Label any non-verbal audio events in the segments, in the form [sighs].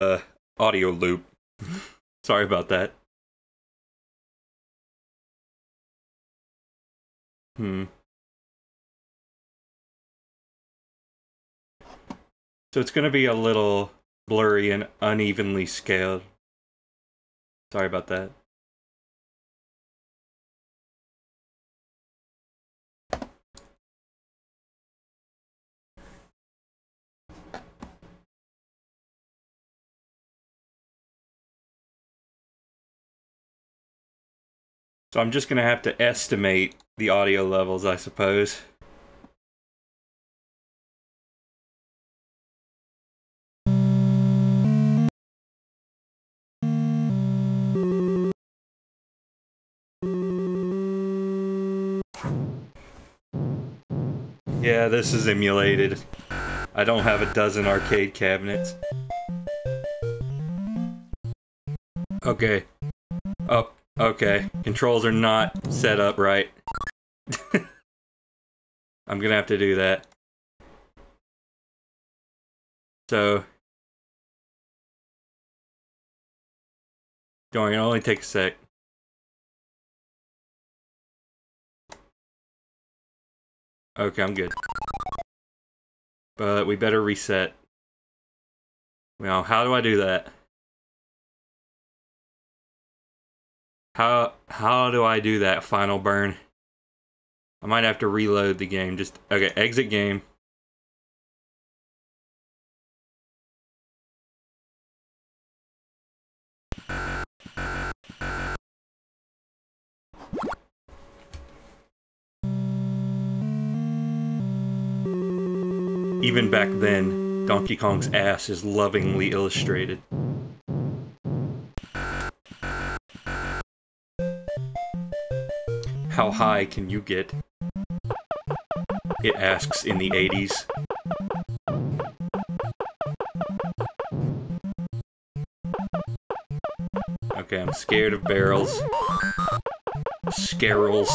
uh, audio loop. [laughs] Sorry about that. Hmm. So it's going to be a little blurry and unevenly scaled. Sorry about that. So I'm just going to have to estimate the audio levels, I suppose. Yeah, this is emulated. I don't have a dozen arcade cabinets. Okay. Up. Okay. Controls are not set up right. [laughs] I'm gonna have to do that. So... Going, it only take a sec. Okay, I'm good. But we better reset. Now, how do I do that? How how do I do that FinalBurn? I might have to reload the game. Just okay, exit game. Even back then, Donkey Kong's ass is lovingly illustrated. How high can you get? It asks in the 80s. Okay, I'm scared of barrels. Scarrels.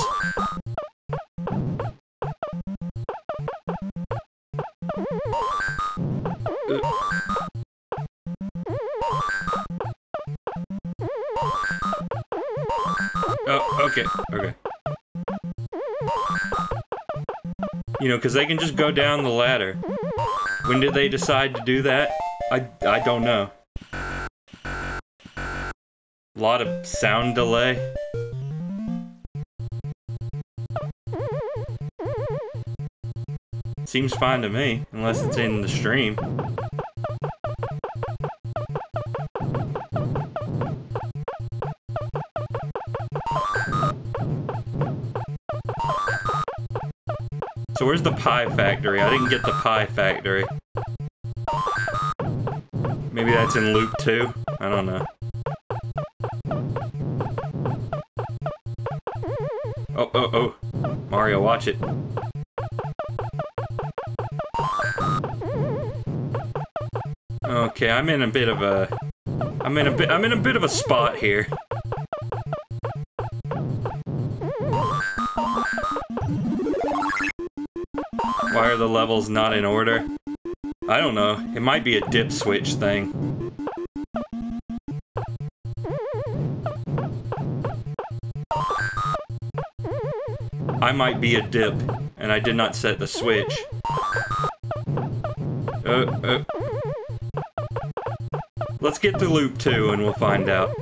You know, because they can just go down the ladder. When did they decide to do that? I, I don't know. A lot of sound delay. Seems fine to me, unless it's in the stream. So where's the pie factory? I didn't get the pie factory. Maybe that's in loop 2? I don't know. Oh, oh, oh. Mario, watch it. Okay, I'm in a bit of a... I'm in a bit- I'm in a bit of a spot here. Are the levels not in order? I don't know. It might be a dip switch thing. I might be a dip, and I did not set the switch. Uh, uh. Let's get to loop 2 and we'll find out.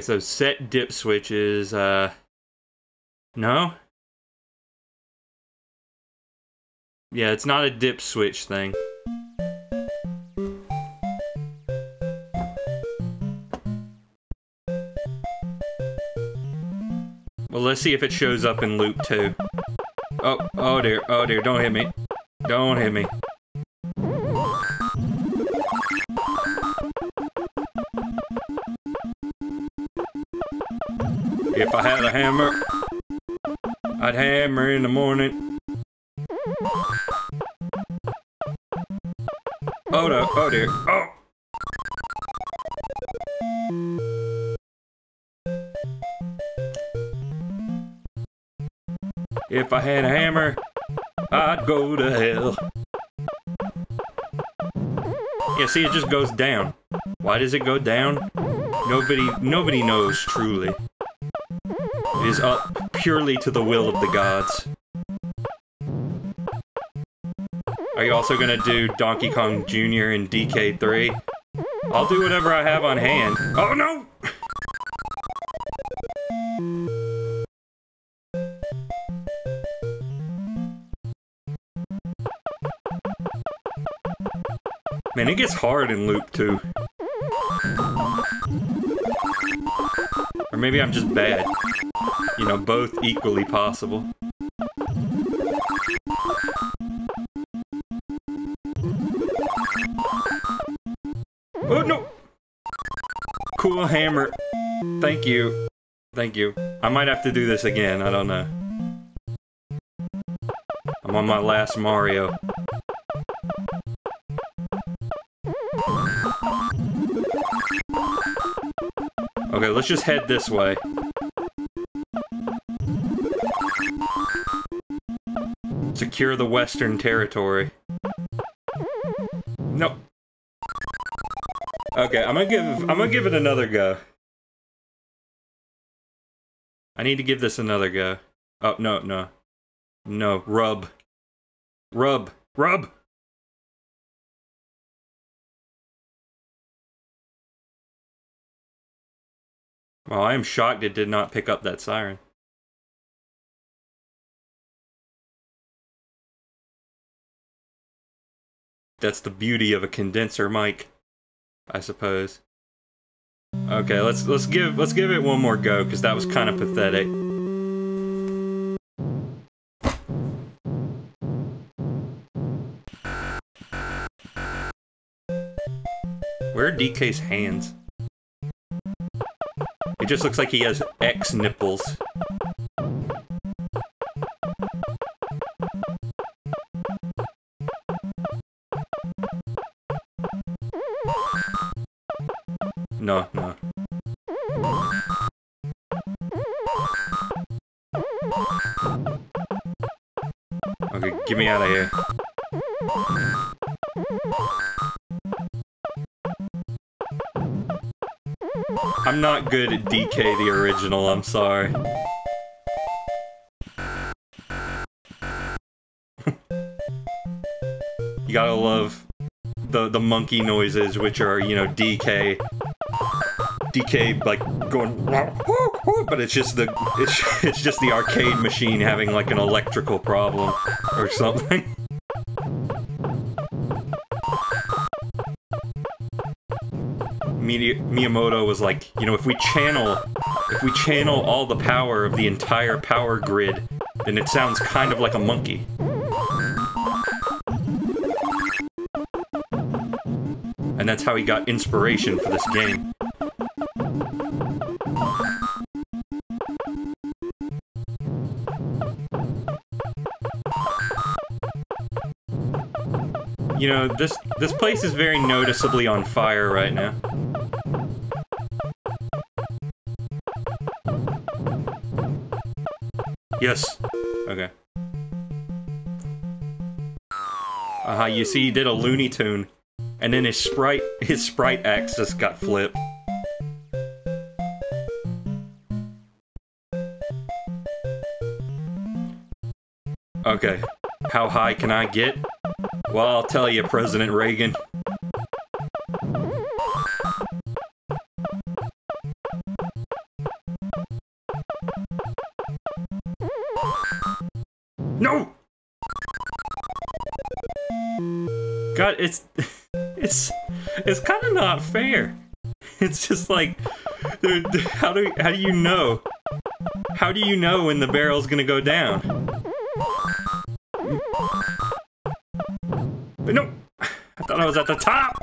Okay, so set dip switches, uh... No? Yeah, it's not a dip switch thing. Well, let's see if it shows up in loop 2. Oh, oh dear, oh dear, don't hit me. Don't hit me. I had a hammer, I'd hammer in the morning. Oh no, oh dear, oh! If I had a hammer, I'd go to hell. Yeah, see, it just goes down. Why does it go down? Nobody, nobody knows truly. It is up purely to the will of the gods. Are you also gonna do Donkey Kong Jr. and DK3? I'll do whatever I have on hand. Oh no! Man, it gets hard in Loop 2. Or maybe I'm just bad. You know, both equally possible. Oh, no! Cool hammer. Thank you. Thank you. I might have to do this again, I don't know. I'm on my last Mario. Okay, let's just head this way. Secure the Western Territory. No. Okay, I'm gonna give I'm gonna give it another go. I need to give this another go. Oh no, no. No, rub. Rub. Rub! Well, I am shocked it did not pick up that siren. That's the beauty of a condenser mic, I suppose. Okay, let's let's give let's give it one more go because that was kind of pathetic. Where are DK's hands? It just looks like he has X nipples. Out of here. I'm not good at DK the original, I'm sorry. [laughs] you gotta love the the monkey noises, which are, you know, DK. DK like going but it's just the it's [laughs] it's just the arcade machine having like an electrical problem or something. [laughs] Miyamoto was like, you know, if we channel, if we channel all the power of the entire power grid, then it sounds kind of like a monkey. And that's how he got inspiration for this game. You know, this this place is very noticeably on fire right now. Yes. Okay. Uh-huh, you see he did a Looney Tune. And then his sprite [laughs] his sprite axis got flipped. Okay. How high can I get? Well, I'll tell you, President Reagan. No! God, it's... [laughs] It's... It's kind of not fair. It's just like... How do, how do you know? How do you know when the barrel's gonna go down? No! I thought I was at the top!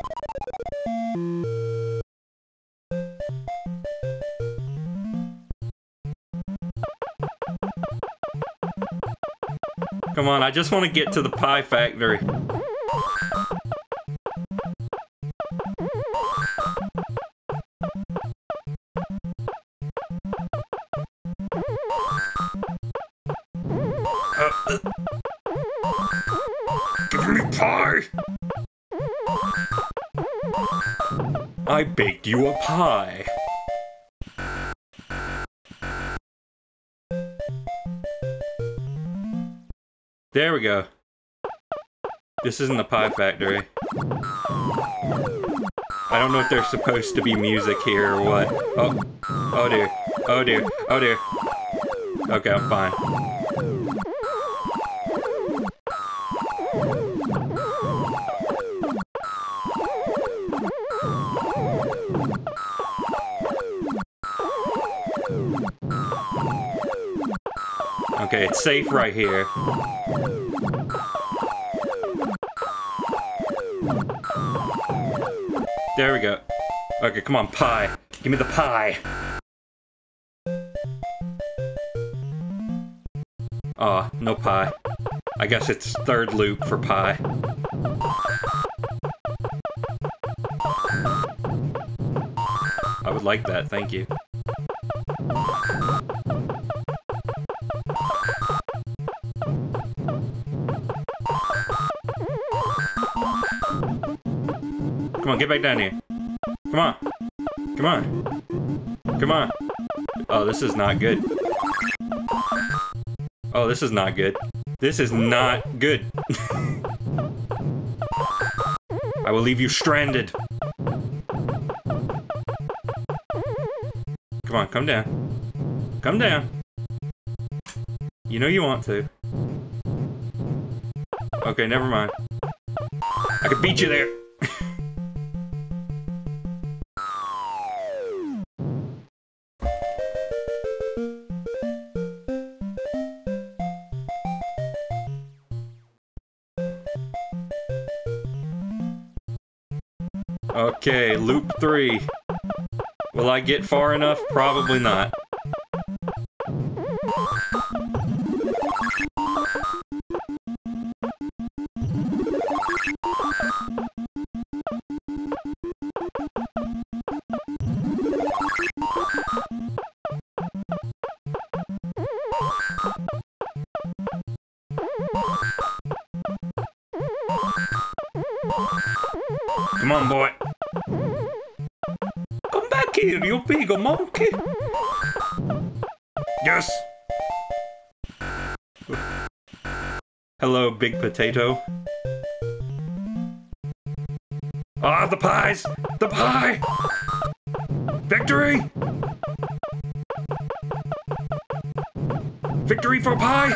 Come on, I just want to get to the pie factory. I baked you a pie. There we go. This isn't the pie factory. I don't know if there's supposed to be music here or what. Oh, oh dear. Oh dear. Oh dear. Okay, I'm fine. Okay, it's safe right here. There we go. Okay, come on, pie. Give me the pie. Aw, oh, no pie. I guess it's third loop for pie. I would like that, thank you. Get back down here. Come on. Come on. Come on. Oh, this is not good. Oh, this is not good. This is not good. [laughs] I will leave you stranded. Come on, come down. Come down. You know you want to. Okay, never mind. I could beat you there. Okay, loop three. Will I get far enough? Probably not. Big potato. Ah, the pies! The pie! Victory! Victory for pie!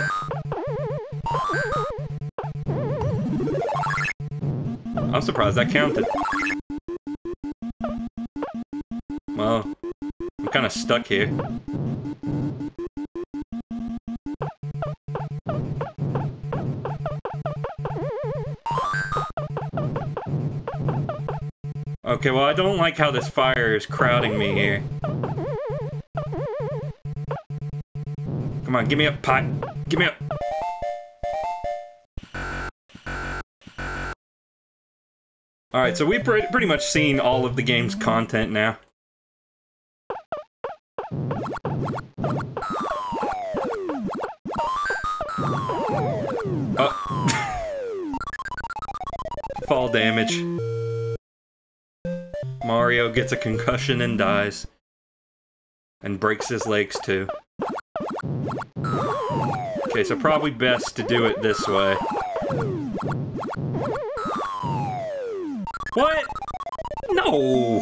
I'm surprised that counted. Well, I'm kind of stuck here. Okay, well, I don't like how this fire is crowding me here. Come on, give me a pot. Give me a... Alright, so we've pre pretty much seen all of the game's content now. Oh. [laughs] Fall damage. Mario gets a concussion and dies. And breaks his legs too. Okay, so probably best to do it this way. What? No!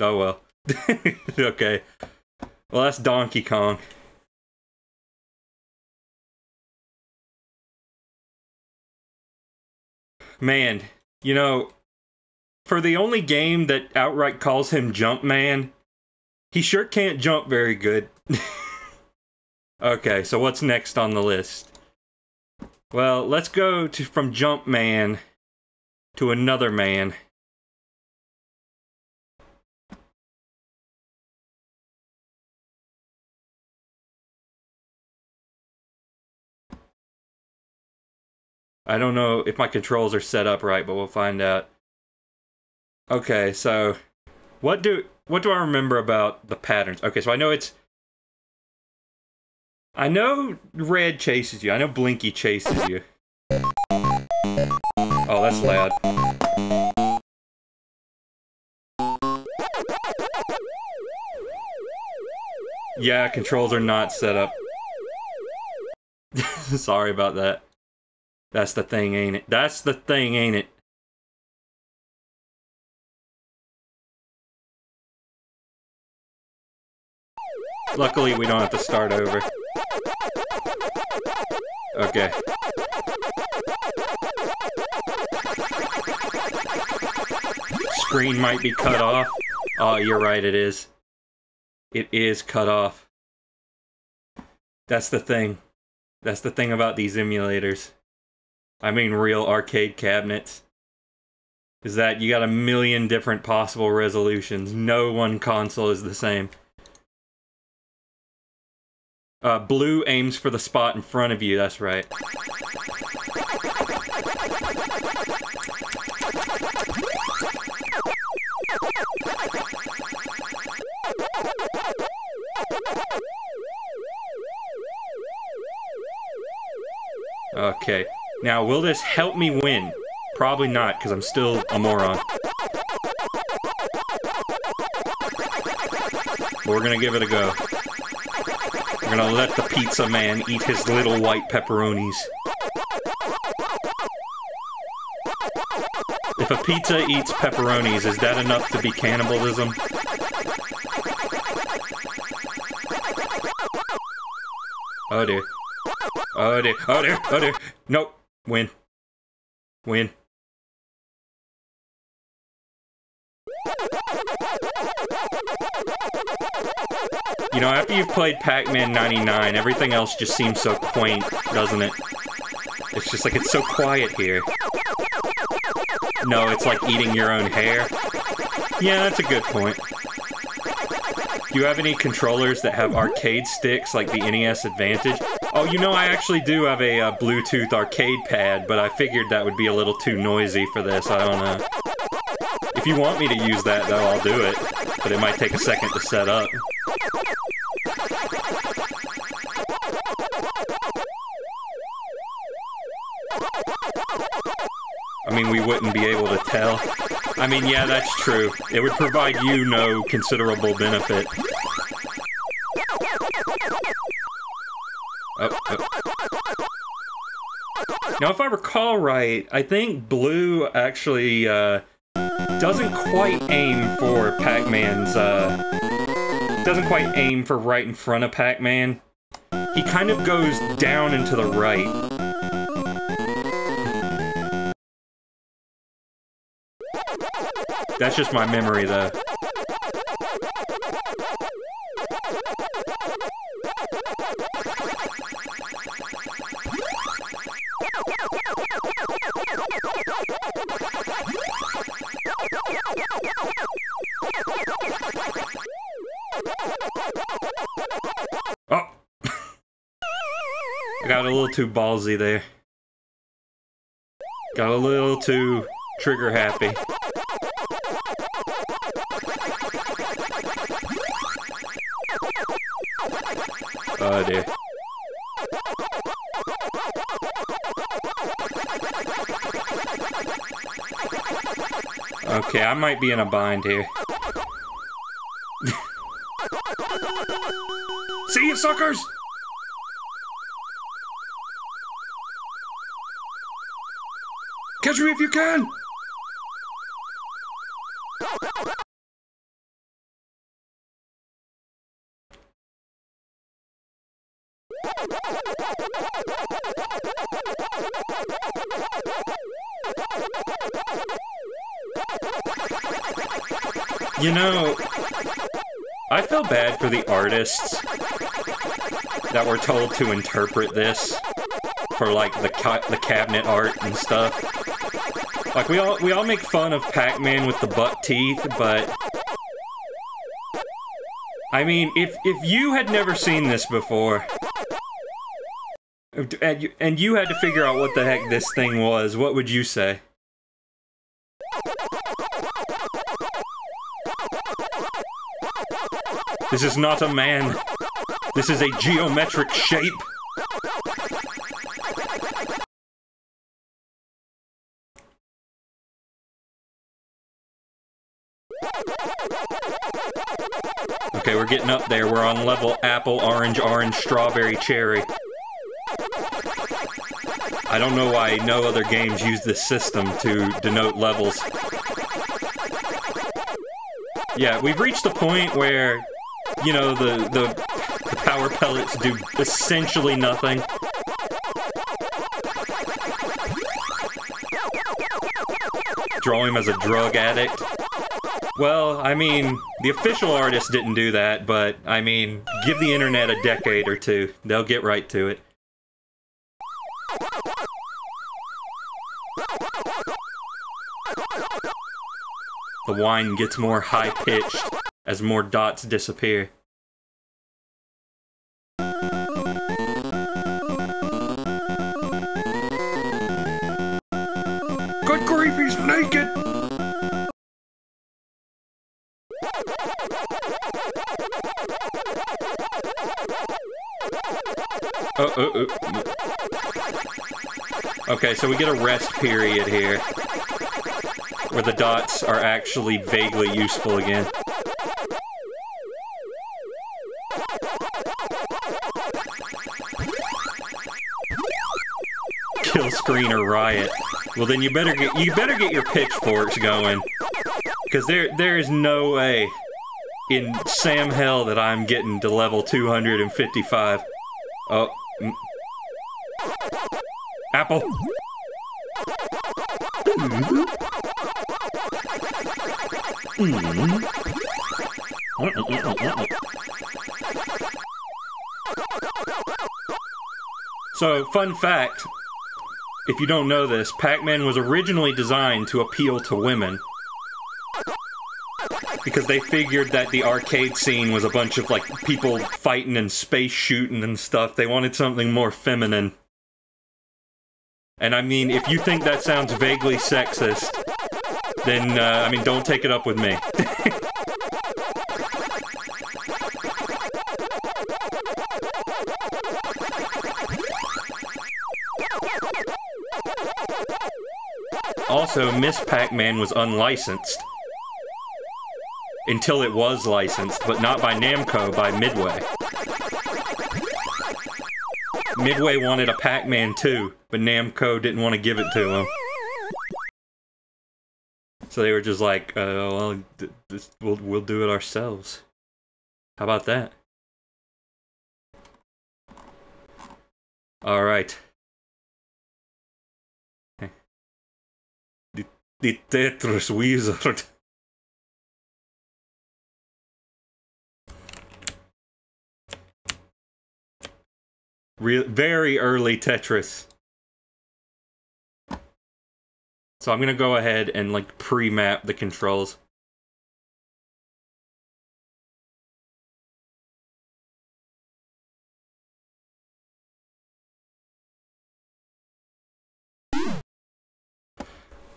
Oh well. [laughs] okay. Well, that's Donkey Kong. Man, you know, for the only game that outright calls him Jumpman, he sure can't jump very good. [laughs] okay, so what's next on the list? Well, let's go to from Jumpman to another man. I don't know if my controls are set up right, but we'll find out. Okay, so what do what do I remember about the patterns? Okay, so I know it's I know Red chases you. I know Blinky chases you. Oh, that's loud. Yeah, controls are not set up. [laughs] Sorry about that. That's the thing, ain't it? That's the thing, ain't it? Luckily, we don't have to start over. Okay. Screen might be cut off. Oh, you're right, it is. It is cut off. That's the thing. That's the thing about these emulators. I mean real arcade cabinets. Is that you got a million different possible resolutions. No one console is the same. Uh, blue aims for the spot in front of you, that's right. Okay. Now, will this help me win? Probably not, because I'm still a moron. But we're gonna give it a go. We're gonna let the pizza man eat his little white pepperonis. If a pizza eats pepperonis, is that enough to be cannibalism? Oh dear. Oh dear, oh dear, oh dear. Nope. Win. Win. You know, after you've played Pac-Man 99, everything else just seems so quaint, doesn't it? It's just like, it's so quiet here. No, it's like eating your own hair. Yeah, that's a good point. Do you have any controllers that have arcade sticks like the NES Advantage? Oh, you know, I actually do have a uh, Bluetooth arcade pad, but I figured that would be a little too noisy for this. I don't know. If you want me to use that, though, I'll do it. But it might take a second to set up. I mean, we wouldn't be able to tell. I mean, yeah, that's true. It would provide you no considerable benefit. Oh, oh. Now, if I recall right, I think Blue actually uh, doesn't quite aim for Pac-Man's. Uh, doesn't quite aim for right in front of Pac-Man. He kind of goes down and to the right. That's just my memory, though. Oh. [laughs] got a little too ballsy there. Got a little too trigger happy. Okay, I might be in a bind here. [laughs] See you, suckers! Catch me if you can! You know, I feel bad for the artists that were told to interpret this for like the ca the cabinet art and stuff. Like we all we all make fun of Pac-Man with the butt teeth, but I mean, if if you had never seen this before, and you, and you had to figure out what the heck this thing was, what would you say? This is not a man. This is a geometric shape. Okay, we're getting up there. We're on level apple, orange, orange, strawberry, cherry. I don't know why no other games use this system to denote levels. Yeah, we've reached the point where, you know, the, the, the power pellets do essentially nothing. Draw him as a drug addict. Well, I mean, the official artist didn't do that, but, I mean, give the internet a decade or two. They'll get right to it. The whine gets more high-pitched as more dots disappear. Good grief, he's naked! Oh, oh, oh. Okay, so we get a rest period here. Where the dots are actually vaguely useful again. Kill screen or riot. Well then you better get you better get your pitchforks going. Cause there there is no way in Sam Hell that I'm getting to level 255. Oh. Mm. Apple. Mm. So, fun fact, if you don't know this, Pac-Man was originally designed to appeal to women because they figured that the arcade scene was a bunch of like people fighting and space shooting and stuff. They wanted something more feminine. And I mean, if you think that sounds vaguely sexist, then uh, I mean, don't take it up with me. [laughs] also, Miss Pac-Man was unlicensed until it was licensed, but not by Namco, by Midway. Midway wanted a Pac-Man too, but Namco didn't want to give it to him. So they were just like, uh, well, this, we'll, we'll do it ourselves. How about that? Alright. The, the Tetris Wizard. [laughs] Real, very early Tetris. So I'm gonna go ahead and like pre-map the controls.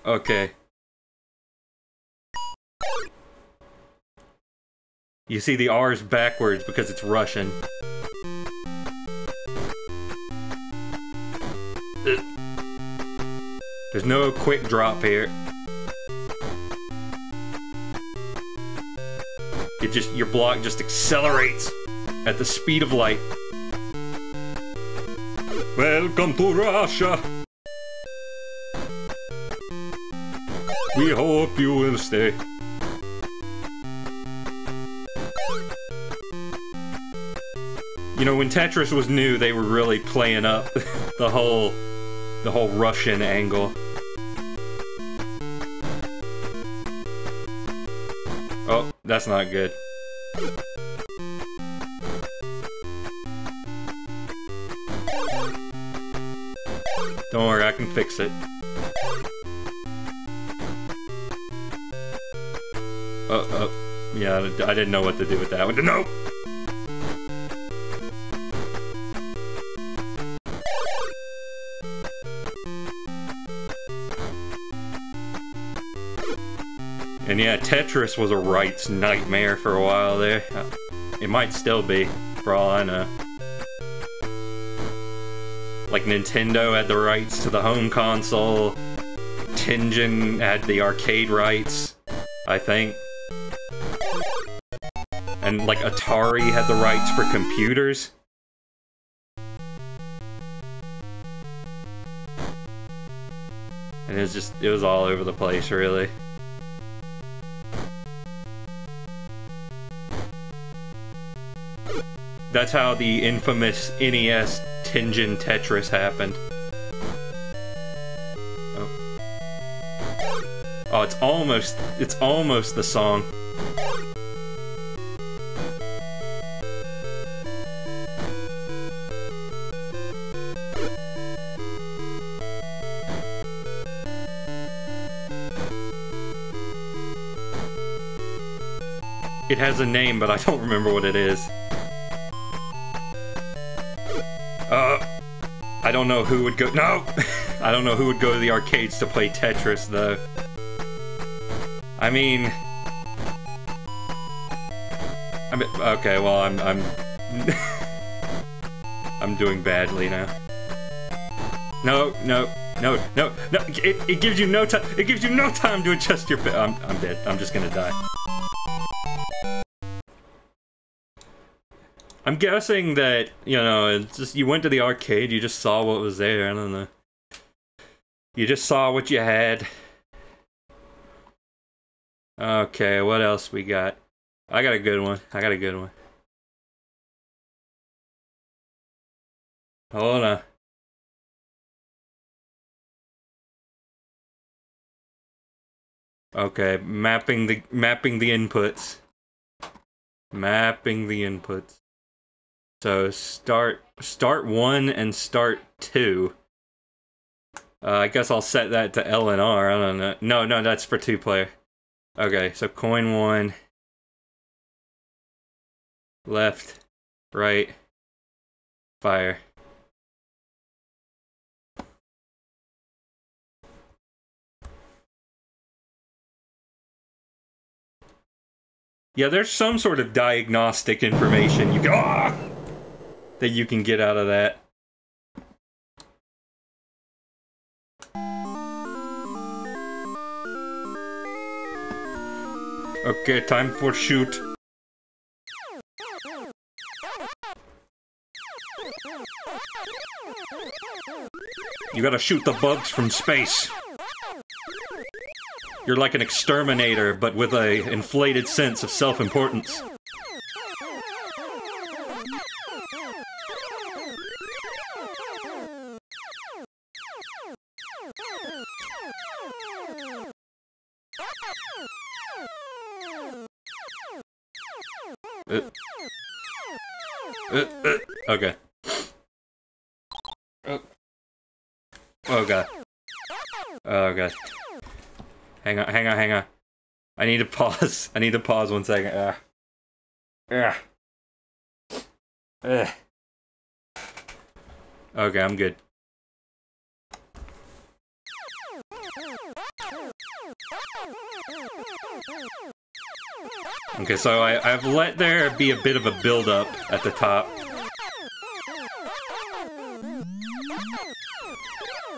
Okay. You see the R's backwards because it's Russian. There's no quick drop here. It just, your block just accelerates at the speed of light. Welcome to Russia! We hope you will stay. You know, when Tetris was new, they were really playing up [laughs] the whole the whole Russian angle. Oh, that's not good. Don't worry, I can fix it. Uh, uh, yeah, I didn't know what to do with that one. No! And yeah, Tetris was a rights nightmare for a while there. It might still be. for all I know. Like Nintendo had the rights to the home console, Tengen had the arcade rights, I think. Like Atari had the rights for computers. And it was just, it was all over the place, really. That's how the infamous NES Tengen Tetris happened. Oh. Oh, it's almost, it's almost the song. Has a name, but I don't remember what it is. Uh, I don't know who would go- No! [laughs] I don't know who would go to the arcades to play Tetris, though. I mean... I mean, okay, well, I'm- I'm... [laughs] I'm doing badly now. No, no, no, no, no, it, it gives you no time- it gives you no time to adjust your- I'm, I'm dead. I'm just gonna die. I'm guessing that, you know, it's just you went to the arcade, you just saw what was there, I don't know. You just saw what you had. Okay, what else we got? I got a good one. I got a good one. Hold on. Okay, mapping the mapping the inputs. Mapping the inputs. So start start one and start two. Uh, I guess I'll set that to L and R. I don't know. No, no, that's for two player. Okay, so coin one. Left, right, fire. Yeah, there's some sort of diagnostic information you can. Ah! That you can get out of that. Okay, time for shoot. You gotta shoot the bugs from space. You're like an exterminator, but with a inflated sense of self-importance. Uh, uh, uh, okay. Oh. oh god. Oh god. Hang on, hang on, hang on. I need to pause. [laughs] I need to pause one second. Uh. Yeah. Ugh. Okay, I'm good. Okay, so I, I've let there be a bit of a build-up at the top.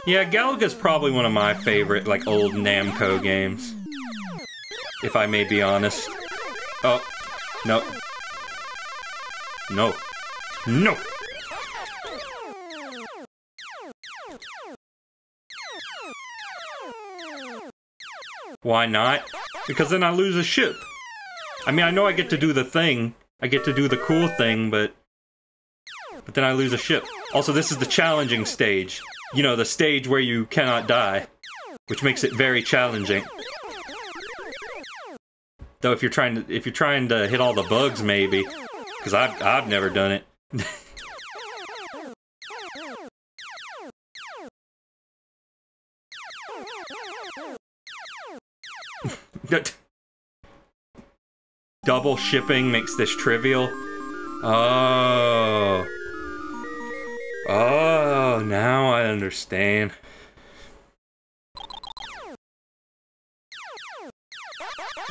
Yeah, Galaga's probably one of my favorite, like, old Namco games. If I may be honest. Oh. No. No. No! Why not? Because then I lose a ship. I mean, I know I get to do the thing. I get to do the cool thing, but... But then I lose a ship. Also, this is the challenging stage. You know, the stage where you cannot die. Which makes it very challenging. Though if you're trying to if you're trying to hit all the bugs maybe. Because I've I've never done it. [laughs] Double shipping makes this trivial. Oh. Oh, now I understand.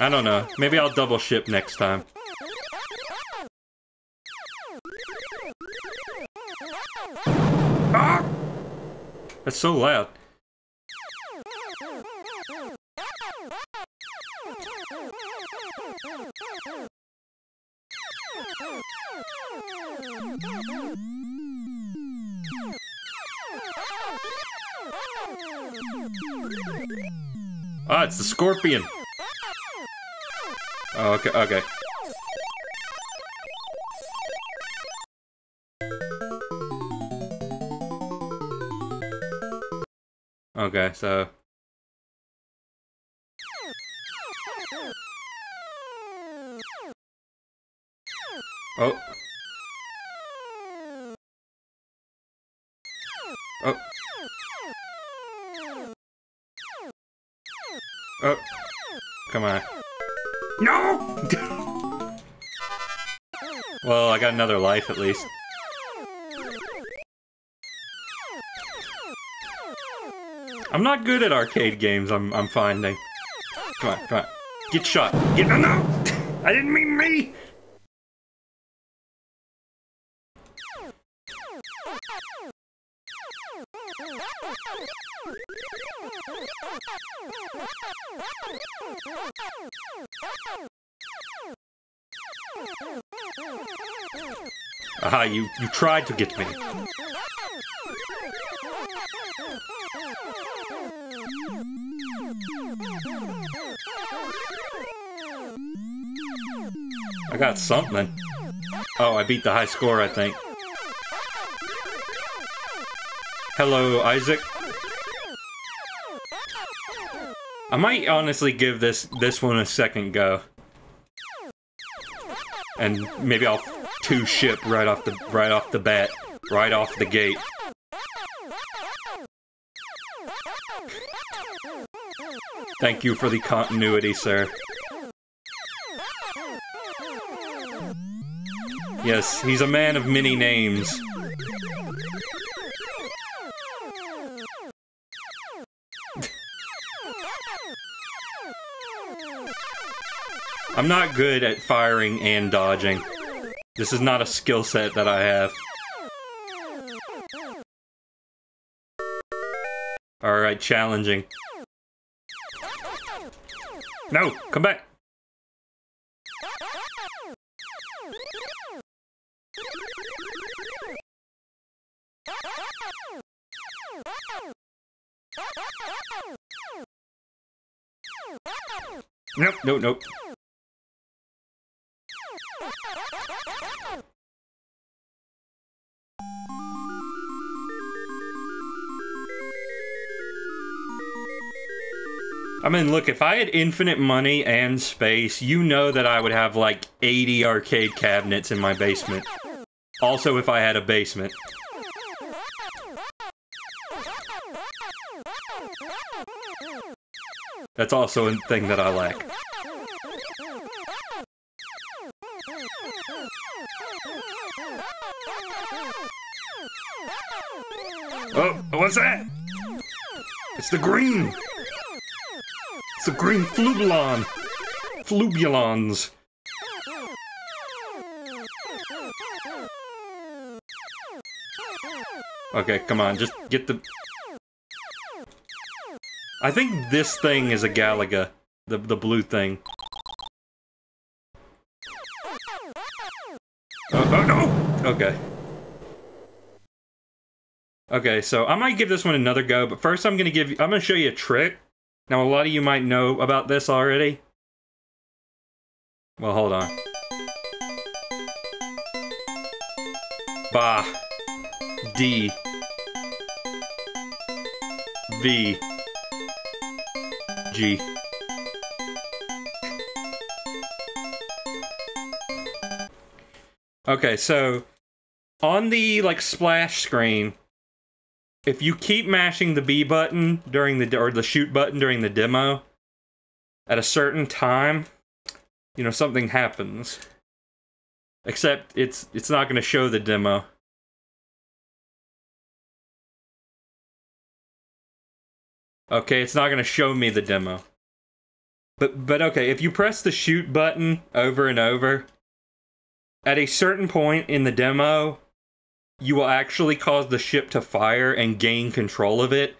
I don't know. Maybe I'll double ship next time. Ah! That's so loud. Ah, it's the scorpion. Oh, okay, okay. Okay, so... Oh. Come on. No! well, I got another life at least. I'm not good at arcade games, I'm, I'm finding. Come on, come on. Get shot. Get- no, no! I didn't mean me! Aha, you, you tried to get me. I got something. Oh, I beat the high score, I think. Hello, Isaac. I might honestly give this this one a second go. And maybe I'll two ship right off the right off the bat, right off the gate. Thank you for the continuity, sir. Yes, he's a man of many names. [laughs] I'm not good at firing and dodging. This is not a skill set that I have. Alright, challenging. No, come back. Nope, nope, nope. I mean, look, if I had infinite money and space, you know that I would have like 80 arcade cabinets in my basement. Also, if I had a basement. That's also a thing that I lack. Oh, what's that? It's the green! It's the green flubulon! Flubulons! Okay, come on, just get the... I think this thing is a Galaga. The, the blue thing. Oh, oh, no! Okay. Okay, so I might give this one another go, but first I'm gonna give you, I'm gonna show you a trick. Now a lot of you might know about this already. Well, hold on. Ba. D. V. G. Okay, so on the like splash screen, if you keep mashing the B button during the or the shoot button during the demo at a certain time, you know something happens. Except it's it's not going to show the demo. Okay, it's not going to show me the demo. But but okay, if you press the shoot button over and over, at a certain point in the demo, you will actually cause the ship to fire and gain control of it.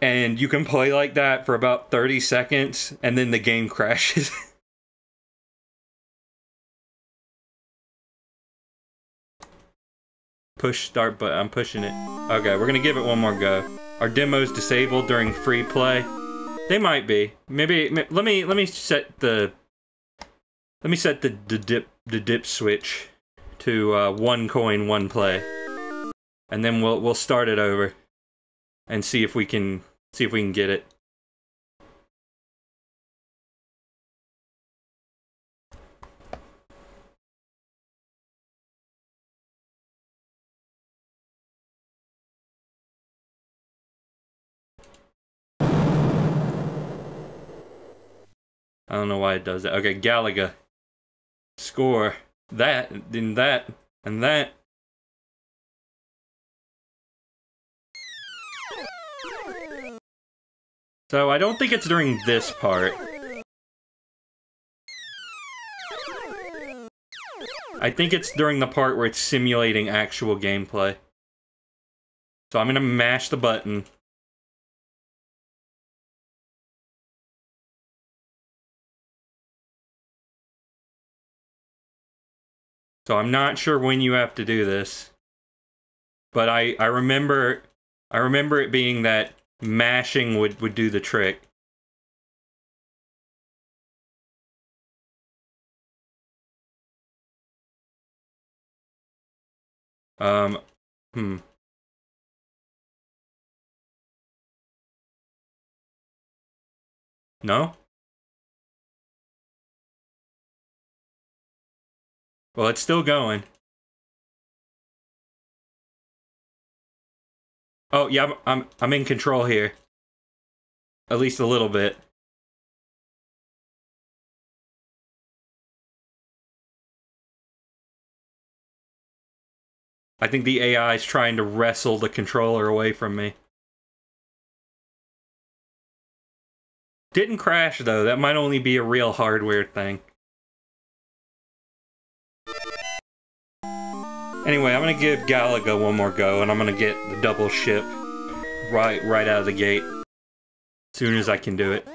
And you can play like that for about 30 seconds, and then the game [laughs] crashes. Push start, but I'm pushing it. Okay, we're gonna give it one more go. Our demo's disabled during free play. They might be. Maybe let me let me set the let me set the, the dip the dip switch to uh, one coin, one play, and then we'll we'll start it over and see if we can see if we can get it. I don't know why it does that. Okay, Galaga. Score. That, then that, and that. So I don't think it's during this part. I think it's during the part where it's simulating actual gameplay. So I'm gonna mash the button. So I'm not sure when you have to do this. But I, I remember I remember it being that mashing would, would do the trick. Um, hmm. No? Well, it's still going. Oh, yeah, I'm, I'm, I'm in control here. At least a little bit. I think the AI is trying to wrestle the controller away from me. Didn't crash, though. That might only be a real hardware thing. Anyway, I'm gonna give Galaga one more go, and I'm gonna get the double ship right right out of the gate. As soon as I can do it.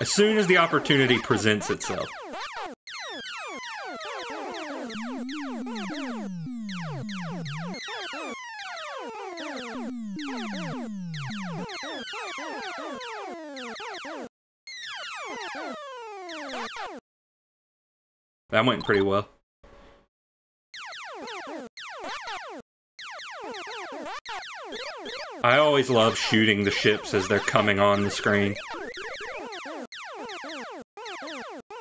As soon as the opportunity presents itself. That went pretty well. I always love shooting the ships as they're coming on the screen.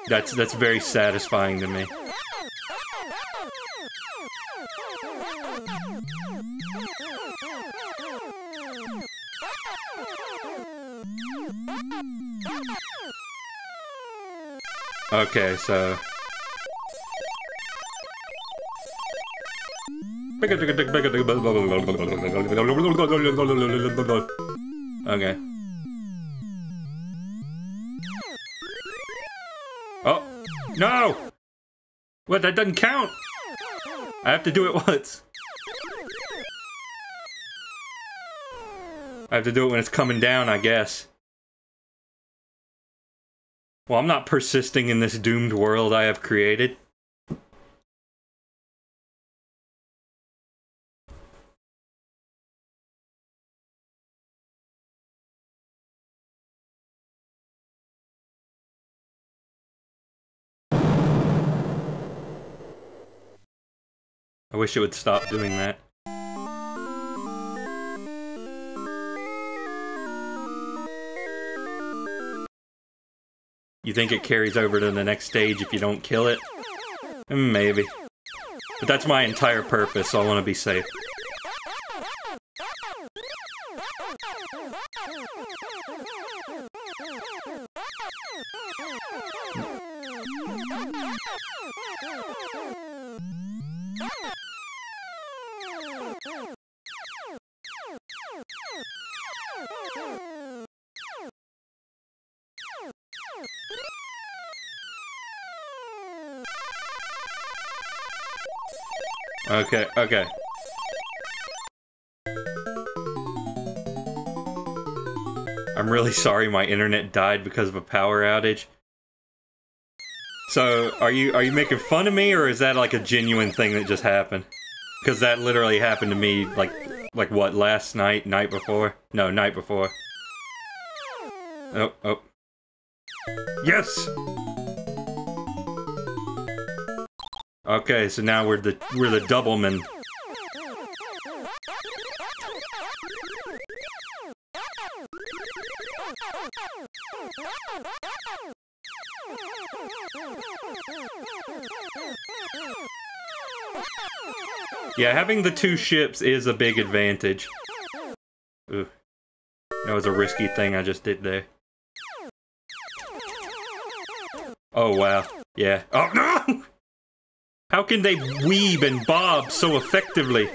That's that's very satisfying to me. Okay, so Okay. Oh! No! What, that doesn't count! I have to do it [laughs] once. I have to do it when it's coming down, I guess. Well, I'm not persisting in this doomed world I have created. I wish it would stop doing that. You think it carries over to the next stage if you don't kill it? Mm, maybe. But that's my entire purpose, so I want to be safe. Okay, okay. I'm really sorry my internet died because of a power outage. So, are you are you making fun of me or is that like a genuine thing that just happened? Cuz that literally happened to me like like what last night, night before? No, night before. Oh, oh. Yes. Okay, so now we're the we're the doublemen. Yeah, having the two ships is a big advantage. Ooh. That was a risky thing I just did there. Oh, wow. Yeah. Oh, no! How can they weave and bob so effectively?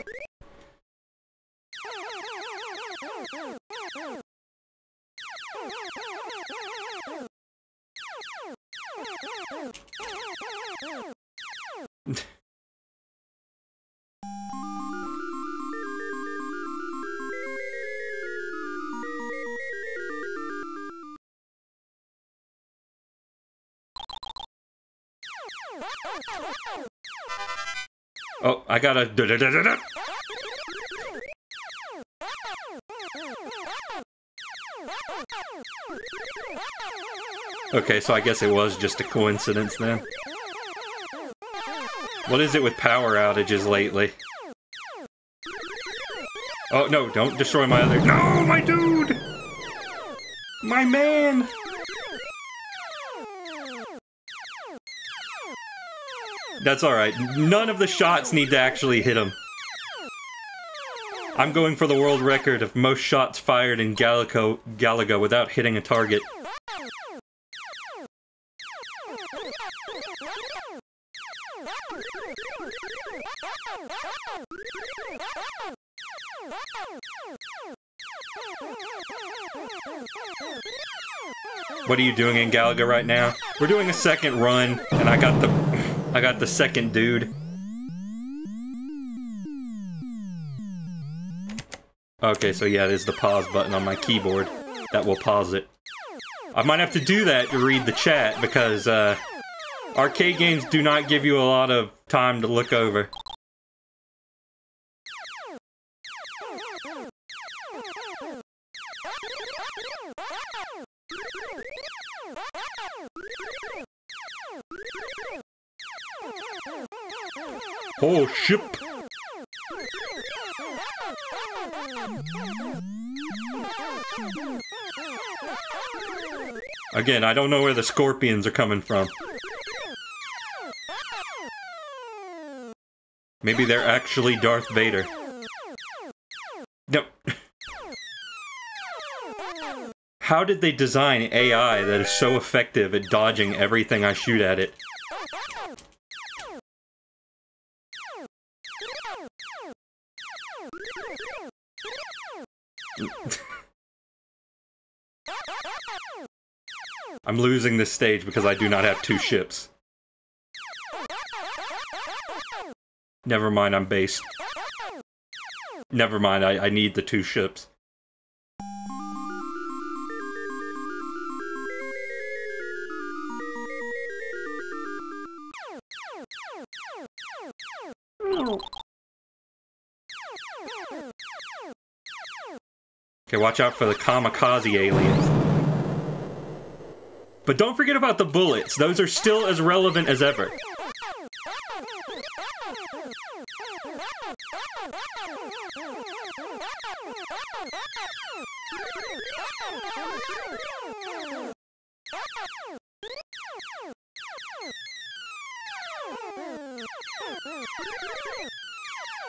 I gotta. Da -da -da okay, so I guess it was just a coincidence then. What is it with power outages lately? Oh, no, don't destroy my other- No, my dude! My man! That's alright. None of the shots need to actually hit him. I'm going for the world record of most shots fired in Galago, Galaga without hitting a target. What are you doing in Galaga right now? We're doing a second run, and I got the I got the second dude. Okay, so yeah, there's the pause button on my keyboard. That will pause it. I might have to do that to read the chat because uh, arcade games do not give you a lot of time to look over. Oh, ship! Again, I don't know where the scorpions are coming from. Maybe they're actually Darth Vader. No. How did they design AI that is so effective at dodging everything I shoot at it? [laughs] I'm losing this stage because I do not have two ships. Never mind, I'm base. Never mind, I, I need the two ships. Okay, watch out for the kamikaze aliens. But don't forget about the bullets. Those are still as relevant as ever.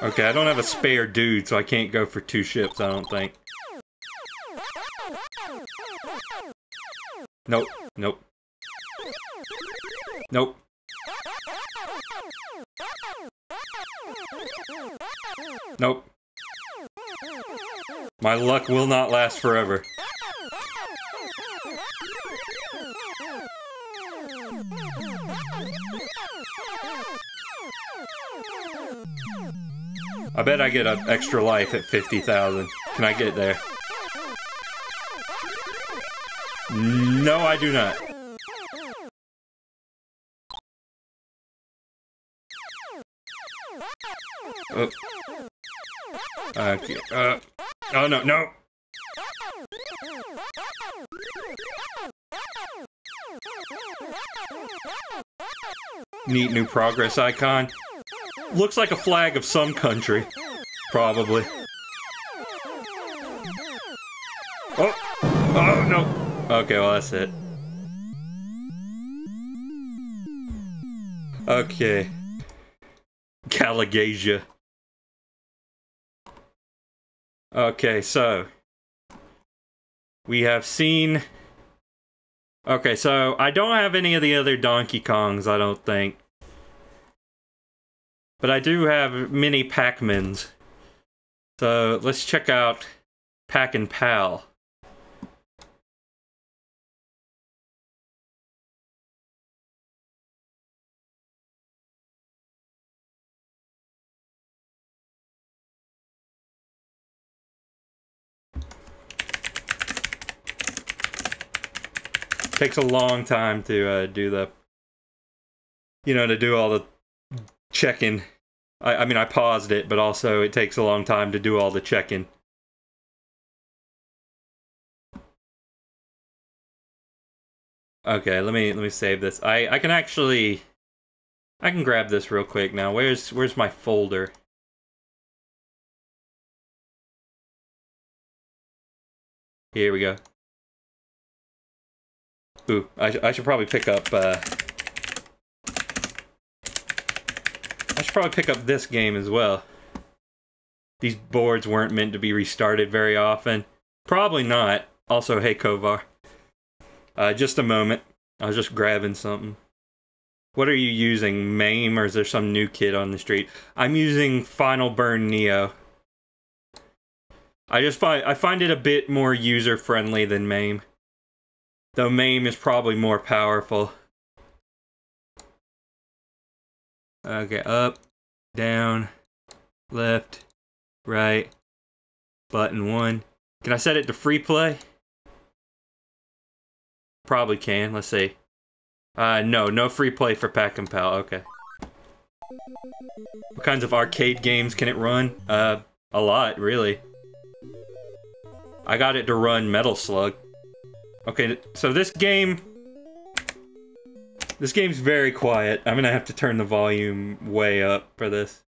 Okay, I don't have a spare dude, so I can't go for two ships, I don't think. Nope. Nope. Nope. Nope. My luck will not last forever. I bet I get an extra life at 50,000. Can I get there? No, I do not. Oh. Okay. Uh. Oh no, no. Neat new progress icon. Looks like a flag of some country. Probably. Oh! Oh, no! Okay, well, that's it. Okay. Calagasia. Okay, so... We have seen... Okay, so I don't have any of the other Donkey Kongs, I don't think. But I do have mini Pac-Mans. So let's check out Pac & Pal. Takes a long time to uh, do the, you know, to do all the checking. I, I mean, I paused it, but also it takes a long time to do all the checking. Okay, let me let me save this. I I can actually I can grab this real quick now. Where's where's my folder? Here we go. Ooh, I, I should probably pick up uh, should probably pick up this game as well. These boards weren't meant to be restarted very often. Probably not. Also, hey Kovar. Uh, just a moment. I was just grabbing something. What are you using, MAME, or is there some new kid on the street? I'm using FinalBurn Neo. I just find I find it a bit more user friendly than MAME. Though MAME is probably more powerful. Okay, up, down, left, right, button one. Can I set it to free play? Probably can, let's see. Uh, no, no free play for Pac & Pal, okay. What kinds of arcade games can it run? Uh, a lot, really. I got it to run Metal Slug. Okay, so this game this game's very quiet. I'm gonna have to turn the volume way up for this.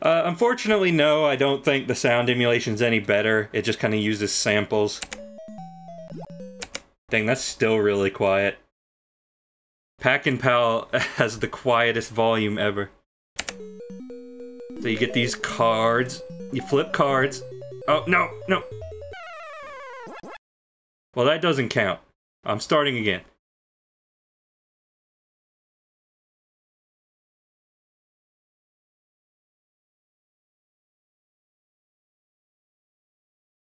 Uh, unfortunately, no, I don't think the sound emulation's any better. It just kind of uses samples. Dang, that's still really quiet. Pac & Pal [laughs] has the quietest volume ever. So you get these cards, you flip cards. Oh, no, no, well, that doesn't count. I'm starting again.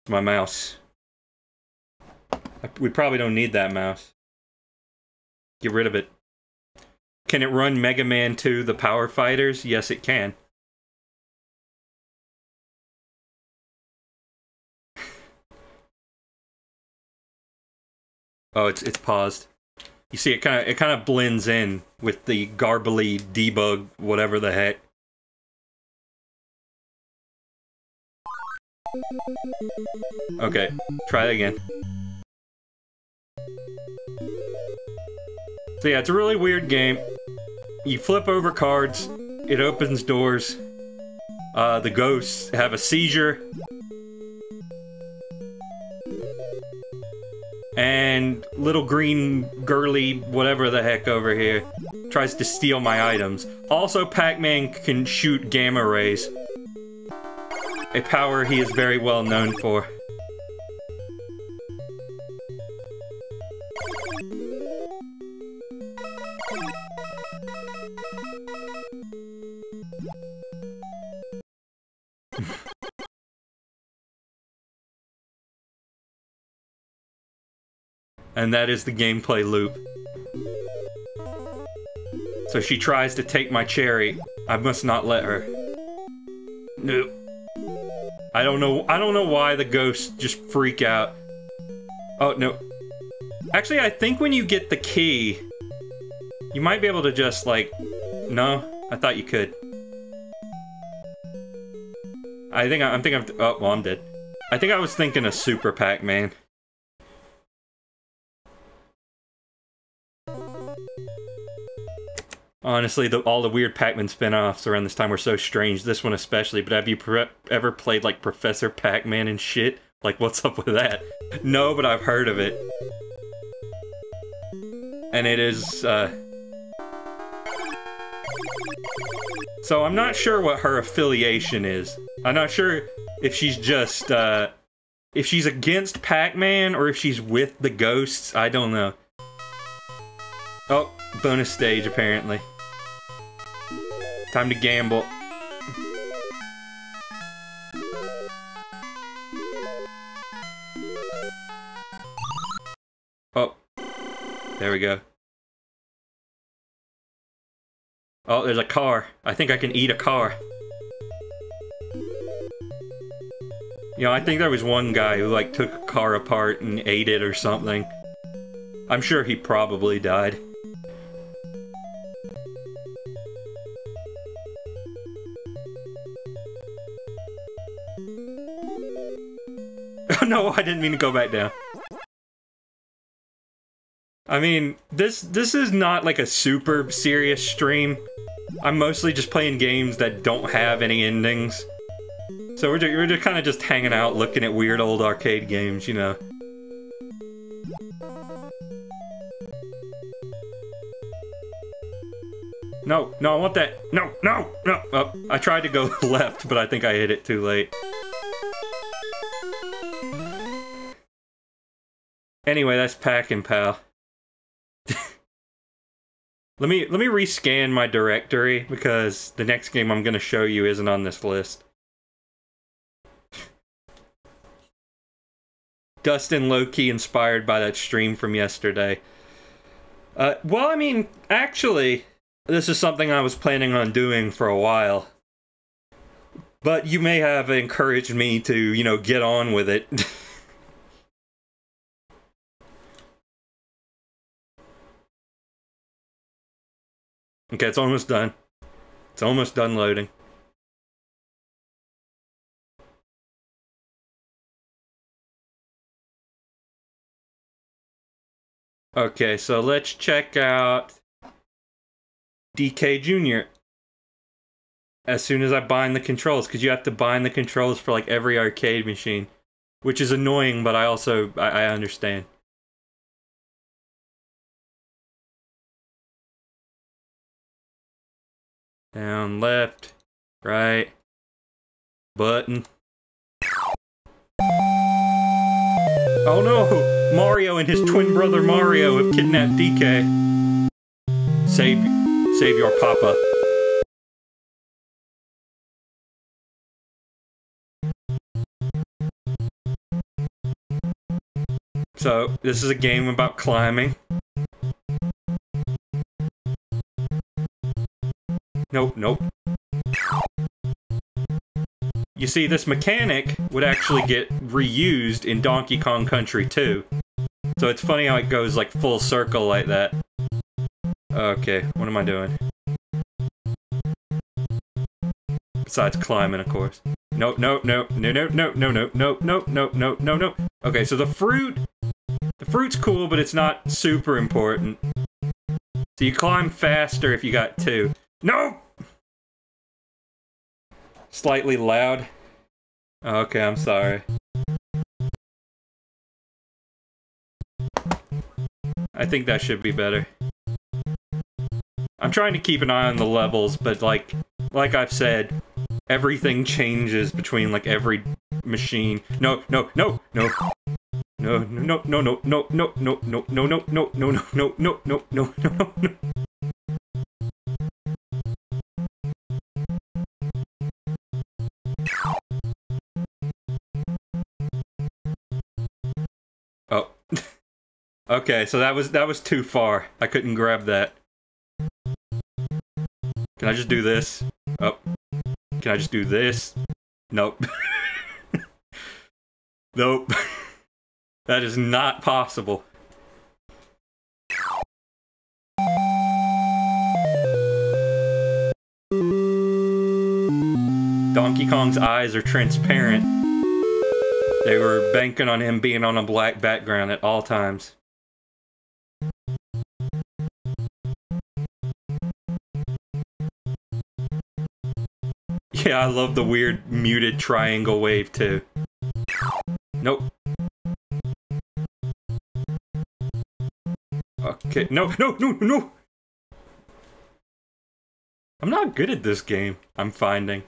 My mouse. We probably don't need that mouse. Get rid of it. Can it run Mega Man 2 The Power Fighters? Yes, it can. Oh, it's it's paused. You see, it kind of it kind of blends in with the garbly debug, whatever the heck. Okay, try it again. So yeah, it's a really weird game. You flip over cards, it opens doors. Uh, the ghosts have a seizure, and little green girly whatever the heck over here tries to steal my items. Also, Pac-Man can shoot gamma rays, a power he is very well known for. And that is the gameplay loop. So she tries to take my cherry. I must not let her. No. I don't know. I don't know why the ghosts just freak out. Oh, no. Actually, I think when you get the key, you might be able to just, like... No? I thought you could. I think I, am thinking of... Oh, well, I'm dead. I think I was thinking of Super Pac-Man. Honestly, the, all the weird Pac-Man spin-offs around this time were so strange. This one especially. But have you ever played like Professor Pac-Man and shit? Like, what's up with that? No, but I've heard of it. And it is, uh... So I'm not sure what her affiliation is. I'm not sure if she's just, uh... If she's against Pac-Man or if she's with the ghosts. I don't know. Oh, bonus stage, apparently. Time to gamble. Oh. There we go. Oh, there's a car. I think I can eat a car. You know, I think there was one guy who, like, took a car apart and ate it or something. I'm sure he probably died. [laughs] no, I didn't mean to go back down. I mean, this this is not like a super serious stream. I'm mostly just playing games that don't have any endings. So we're just, we're just kind of just hanging out looking at weird old arcade games, you know. No, no, I want that. No, no, no. Oh, I tried to go [laughs] left, but I think I hit it too late. Anyway, that's Pac & Pal. [laughs] let me let me rescan my directory because the next game I'm going to show you isn't on this list. Dustin low-key inspired by that stream from yesterday. Uh, well, I mean, actually, this is something I was planning on doing for a while. But you may have encouraged me to, you know, get on with it. [laughs] Okay, it's almost done. It's almost done loading. Okay, so let's check out DK Jr. As soon as I bind the controls, because you have to bind the controls for like every arcade machine. Which is annoying, but I also, I, I understand. Down, left, right, button. Oh no! Mario and his twin brother Mario have kidnapped DK. Save, save your papa. So, this is a game about climbing. Nope, nope. You see, this mechanic would actually get reused in Donkey Kong Country 2. So it's funny how it goes like full circle like that. Okay, what am I doing? Besides climbing, of course. No, no, no, no, no, no, no, no, no, no, no, no, no, no. Okay, so the fruit... The fruit's cool, but it's not super important. So you climb faster if you got two. No! Slightly loud. Okay, I'm sorry. I think that should be better. I'm trying to keep an eye on the levels, but like like I've said, everything changes between like every machine. No, no, no, no. No, no, no, no, no, no, no, no, no, no, no, no, no, no, no, no, no, no, no, no. Oh. Okay, so that was that was too far. I couldn't grab that. Can I just do this? Oh. Can I just do this? Nope. [laughs] nope. [laughs] that is not possible. Donkey Kong's eyes are transparent. They were banking on him being on a black background at all times. Yeah, I love the weird muted triangle wave too. Nope. Okay, no, no, no, no! I'm not good at this game, I'm finding.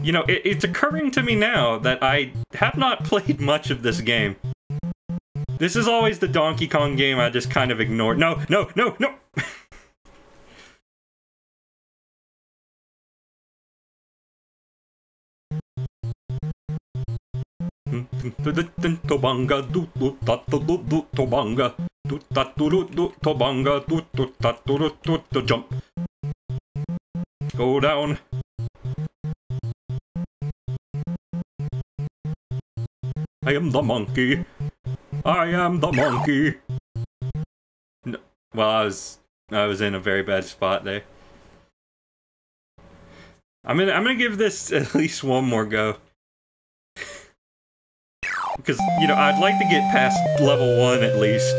You know, it, it's occurring to me now that I have not [laughs] played much of this game. This is always the Donkey Kong game I just kind of ignored. No, no, no, no! [laughs] Tobanga, do do ta do do tobanga, do ta do tobanga, do do ta do do do do jump. Go down. I am the monkey. I am the monkey. No, well, I was I was in a very bad spot there. I'm gonna I'm gonna give this at least one more go. Because, you know, I'd like to get past level 1 at least.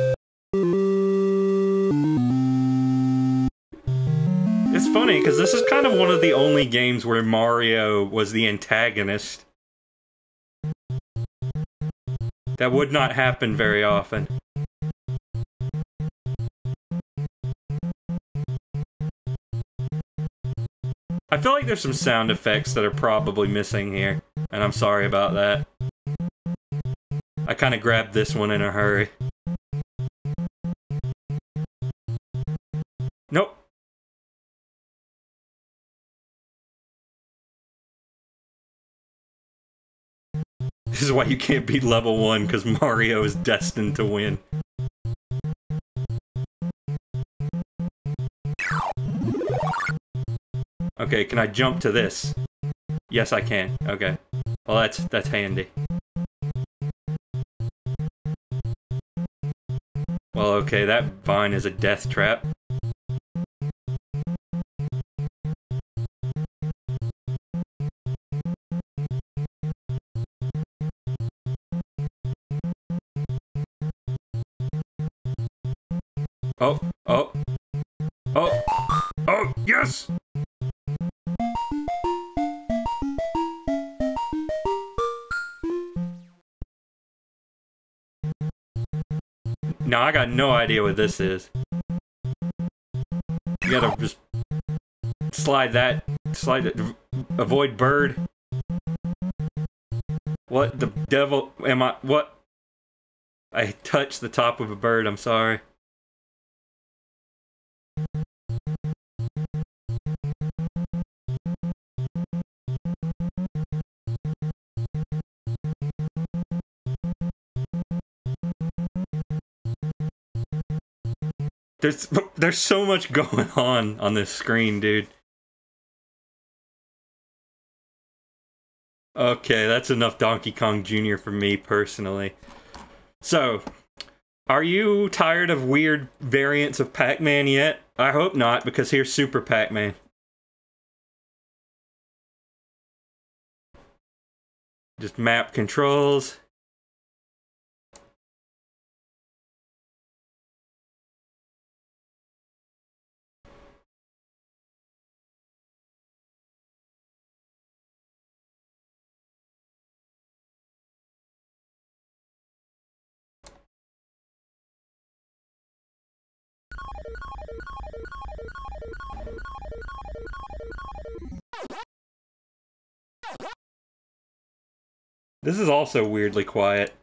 It's funny, because this is kind of one of the only games where Mario was the antagonist. That would not happen very often. I feel like there's some sound effects that are probably missing here, and I'm sorry about that. I kind of grabbed this one in a hurry. Nope. [laughs] This is why you can't beat level 1, because Mario is destined to win. Okay, can I jump to this? Yes, I can. Okay. Well, that's that's handy. Well, okay, that vine is a death trap. Oh, oh, oh, oh, yes! No, I got no idea what this is. You gotta just slide that, slide it, avoid bird. What the devil am I, what? I touched the top of a bird, I'm sorry. There's there's so much [laughs] going on on this screen, dude. Okay, that's enough Donkey Kong Jr. for me personally. So, are you tired of weird variants of Pac-Man yet? I hope not, because here's Super Pac-Man. Just map controls. This is also weirdly quiet.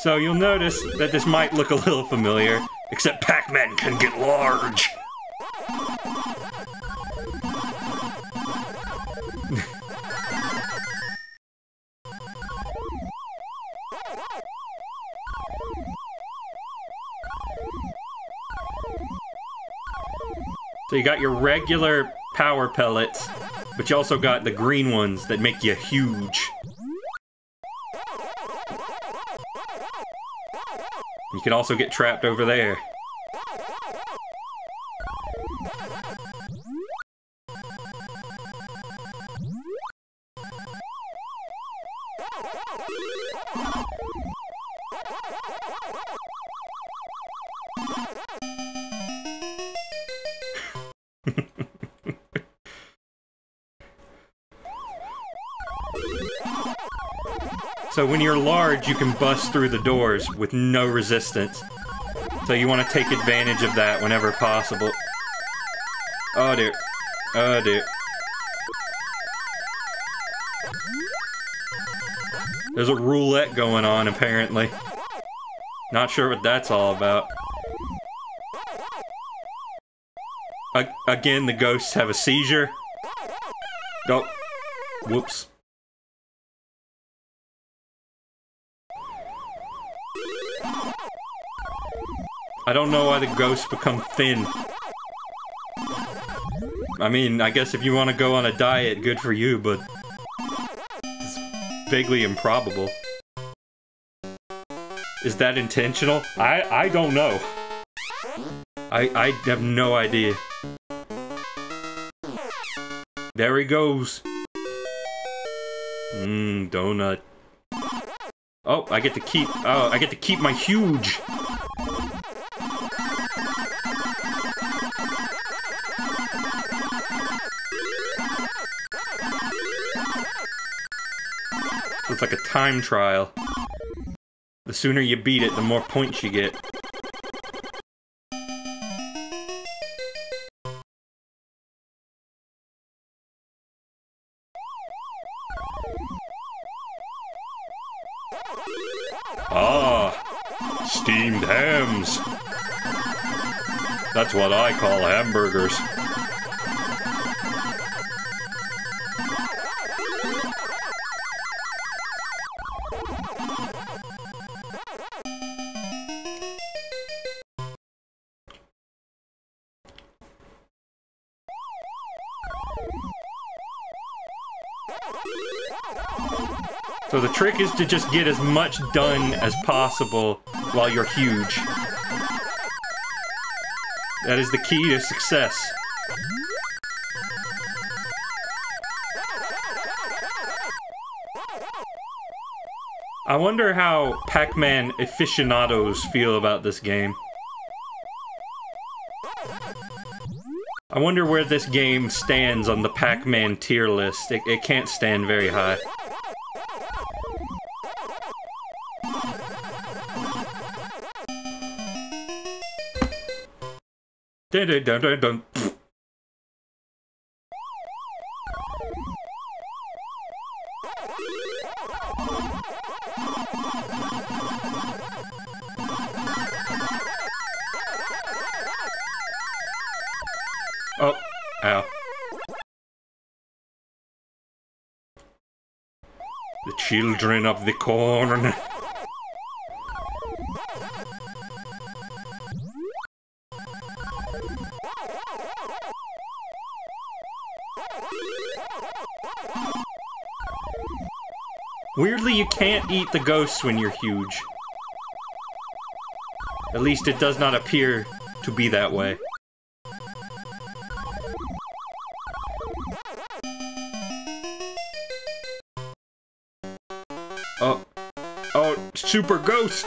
So you'll notice that this might look a little familiar, except Pac-Man can get large. So you got your regular power pellets, but you also got the green ones that make you huge. You can also get trapped over there. When you're large, you can bust through the doors with no resistance. So you want to take advantage of that whenever possible. Oh dear. Oh dear. There's a roulette going on, apparently. Not sure what that's all about. A again, the ghosts have a seizure. Oh. Whoops. I don't know why the ghosts become thin. I mean, I guess if you want to go on a diet, good for you, but... It's vaguely improbable. Is that intentional? I, I don't know. I, I have no idea. There he goes. Mmm, donut. Oh, I get to keep, oh, I get to keep my huge. Like a time trial. The sooner you beat it, the more points you get. Ah, steamed hams. That's what I call hamburgers. So the trick is to just get as much done as possible while you're huge. That is the key to success. I wonder how Pac-Man aficionados feel about this game. Wonder where this game stands on the Pac-Man tier list. It, it can't stand very high. Dun dun dun dun dun. Children of the corn. Weirdly, you can't eat the ghosts when you're huge. At least it does not appear to be that way. Super Ghost!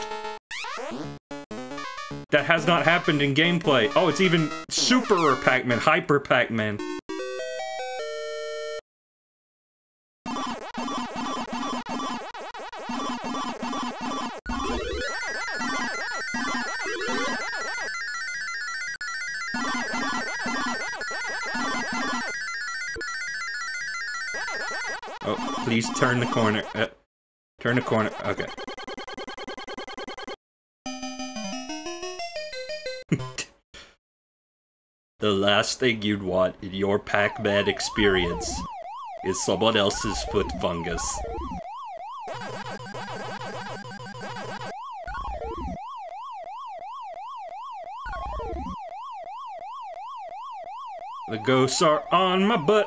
That has not happened in gameplay. Oh, it's even Super Pac-Man, Hyper Pac-Man. Oh, please turn the corner. Uh, turn the corner. Okay. The last thing you'd want in your Pac-Man experience is someone else's foot fungus. The ghosts are on my butt.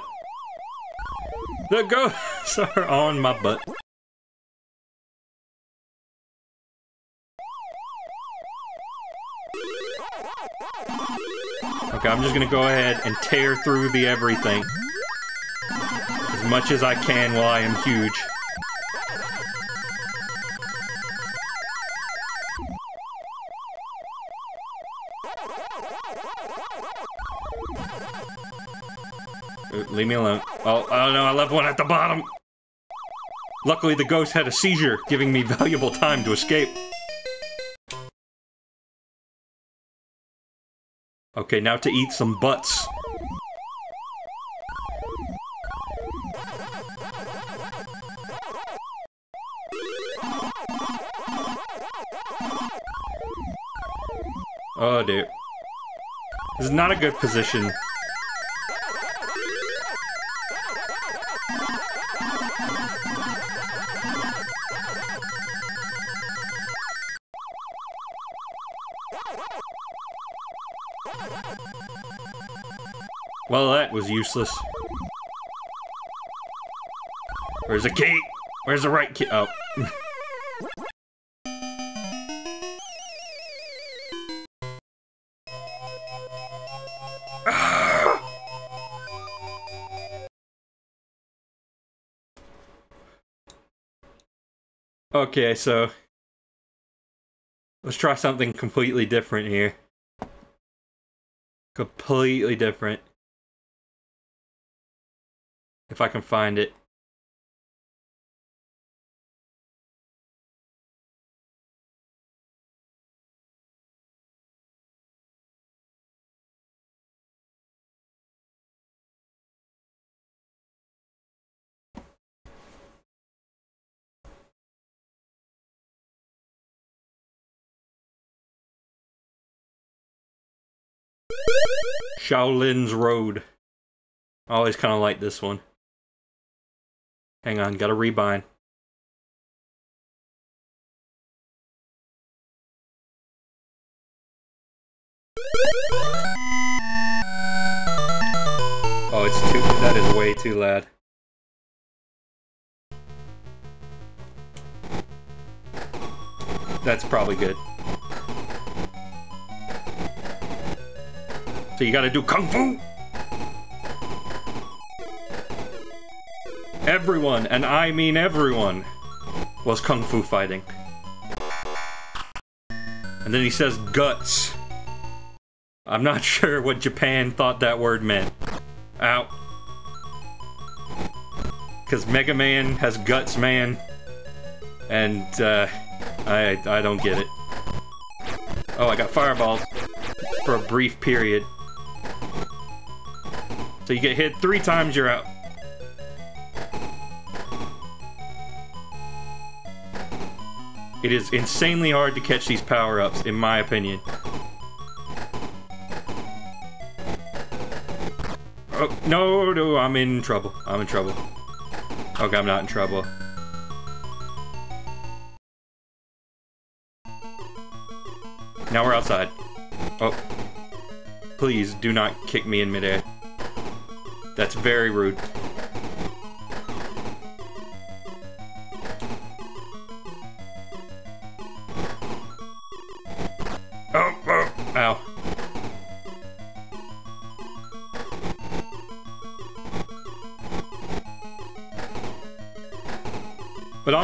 The ghosts [laughs] are on my butt. Okay, I'm just gonna go ahead and tear through the everything. As much as I can while I am huge. Uh, Leave me alone. Oh, oh no, I left one at the bottom! Luckily, the ghost had a seizure, giving me valuable time to escape. Okay, now to eat some butts. Oh dear. This is not a good position. Was useless. Where's the key? Where's the right key? Oh. [sighs] okay, so let's try something completely different here. Completely different. If I can find it. Shao-Lin's Road. I always kind of like this one. Hang on, gotta rebind. Oh, it's too- that is way too loud. That's probably good. So you gotta do Kung Fu! Everyone, and I mean everyone, was Kung Fu fighting. And then he says guts. I'm not [laughs] sure what Japan thought that word meant. Ow. Because Mega Man has guts, man. And, uh, I, I don't get it. Oh, I got fireballs for a brief period. So you get hit three times, you're out. It is insanely hard to catch these power-ups, in my opinion. Oh, no, no, I'm in trouble. I'm in trouble. Okay, I'm not in trouble. Now we're outside. Oh. Please, do not kick me in midair. That's very rude.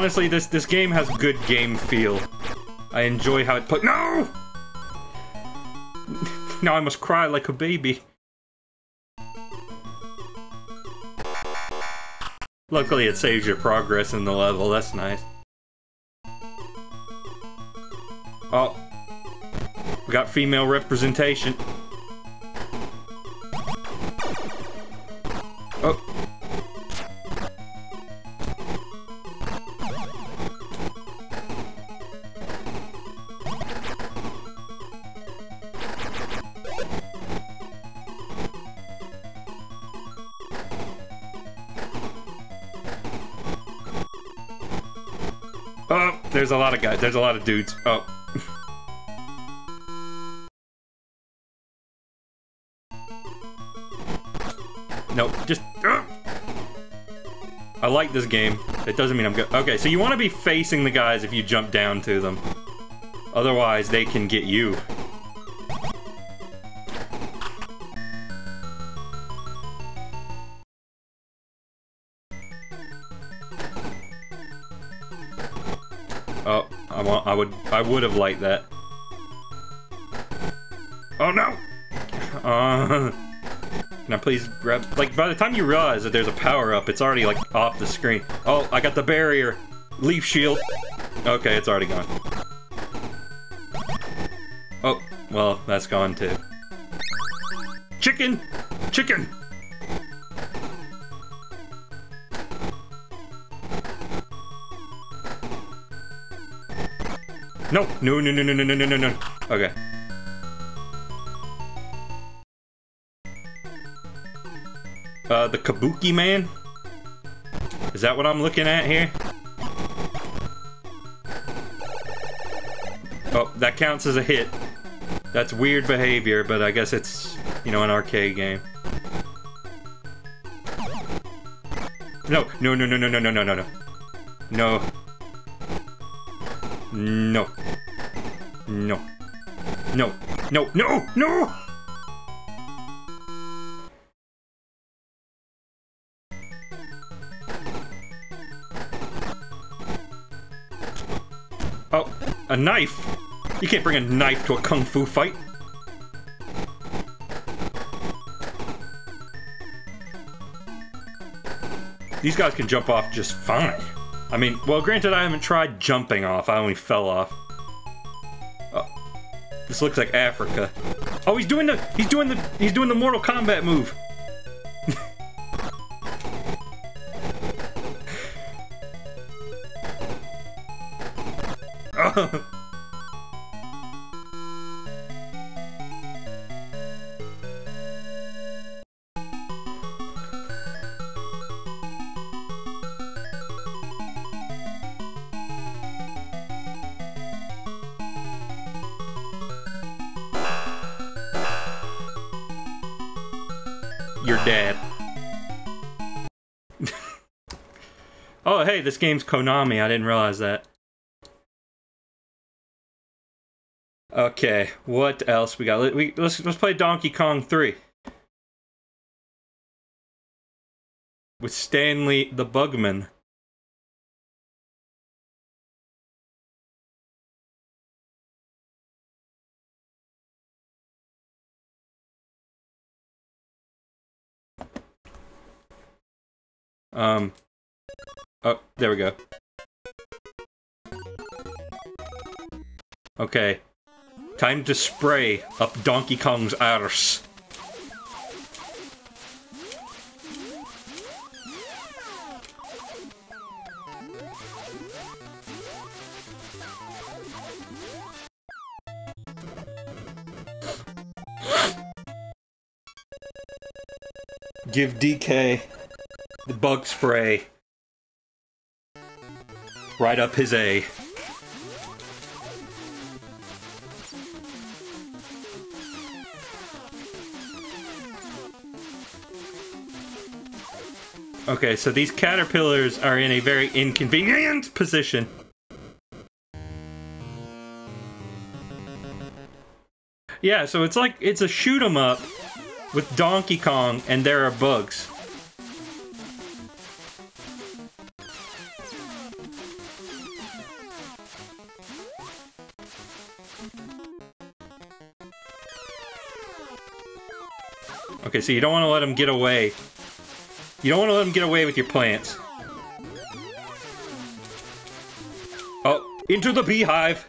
Honestly, this this game has good game feel. I enjoy how it put- No! [laughs] now I must cry like a baby. Luckily it saves your progress in the level, that's nice. Oh. We got female representation. Of guys. There's a lot of dudes. Oh. No, just... Uh. I like this game. It doesn't mean I'm good. Okay, so you want to be facing the guys if you jump down to them. Otherwise, they can get you. Would I would have liked that. Oh no! Uh [laughs] I please grab... Like, by the time you realize that there's a power-up, it's already, like, off the screen. Oh, I got the barrier. Leaf shield. Okay, it's already gone. Oh, well, that's gone, too. Chicken! Chicken! No, no, no, no, no, no, no, no, no. Okay. Uh, the Kabuki Man? Is that what I'm looking at here? Oh, that counts as a hit. That's weird behavior, but I guess it's, you know, an arcade game. No, no, no, no, no, no, no, no, no, no. No. No. No. No. No! No! Oh, a knife? You can't bring a knife to a kung fu fight. These guys can jump off just fine. I mean, well, granted, I haven't tried jumping off. I only fell off. This looks like Africa. Oh, he's doing the he's doing the he's doing the Mortal Kombat move. Your dead. [laughs] oh, hey, this game's Konami. I didn't realize that. Okay, what else we got? Let, we, let's let's play Donkey Kong 3. With Stanley the Bugman. Um. Oh, there we go. Okay. Time to spray up Donkey Kong's arse. Give DK the bug spray right up his A. Okay, so these caterpillars are in a very inconvenient position. Yeah, so it's like, it's a shoot 'em up with Donkey Kong and there are bugs. Okay, so you don't want to let them get away you don't want to let them get away with your plants. Oh, into the beehive!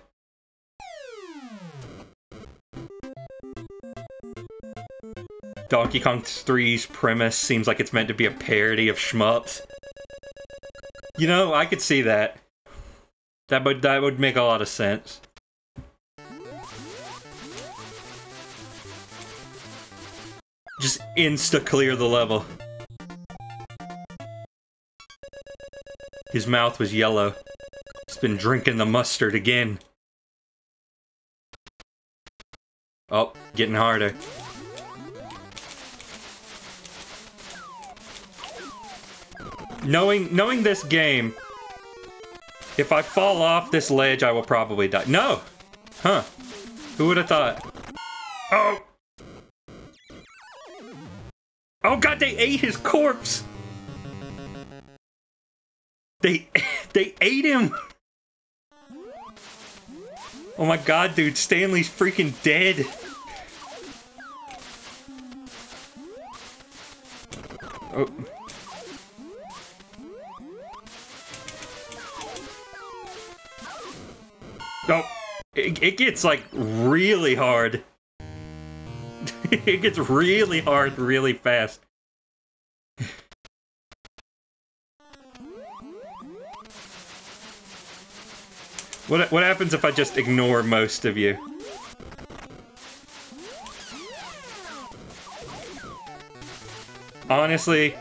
Donkey Kong 3's premise seems like it's meant to be a parody of shmups. You know, I could see that. That would that would make a lot of sense. Just insta clear the level. His mouth was yellow. He's been drinking the mustard again. Oh, getting harder. Knowing knowing this game, if I fall off this ledge, I will probably die. No! Huh. Who would have thought? Oh! Oh god, they ate his corpse! They [laughs] they ate him! Oh my god, dude, Stanley's freaking dead! Oh. Oh, it, it gets like really hard. [laughs] it gets really hard really fast. what what happens if I just ignore most of you? Honestly,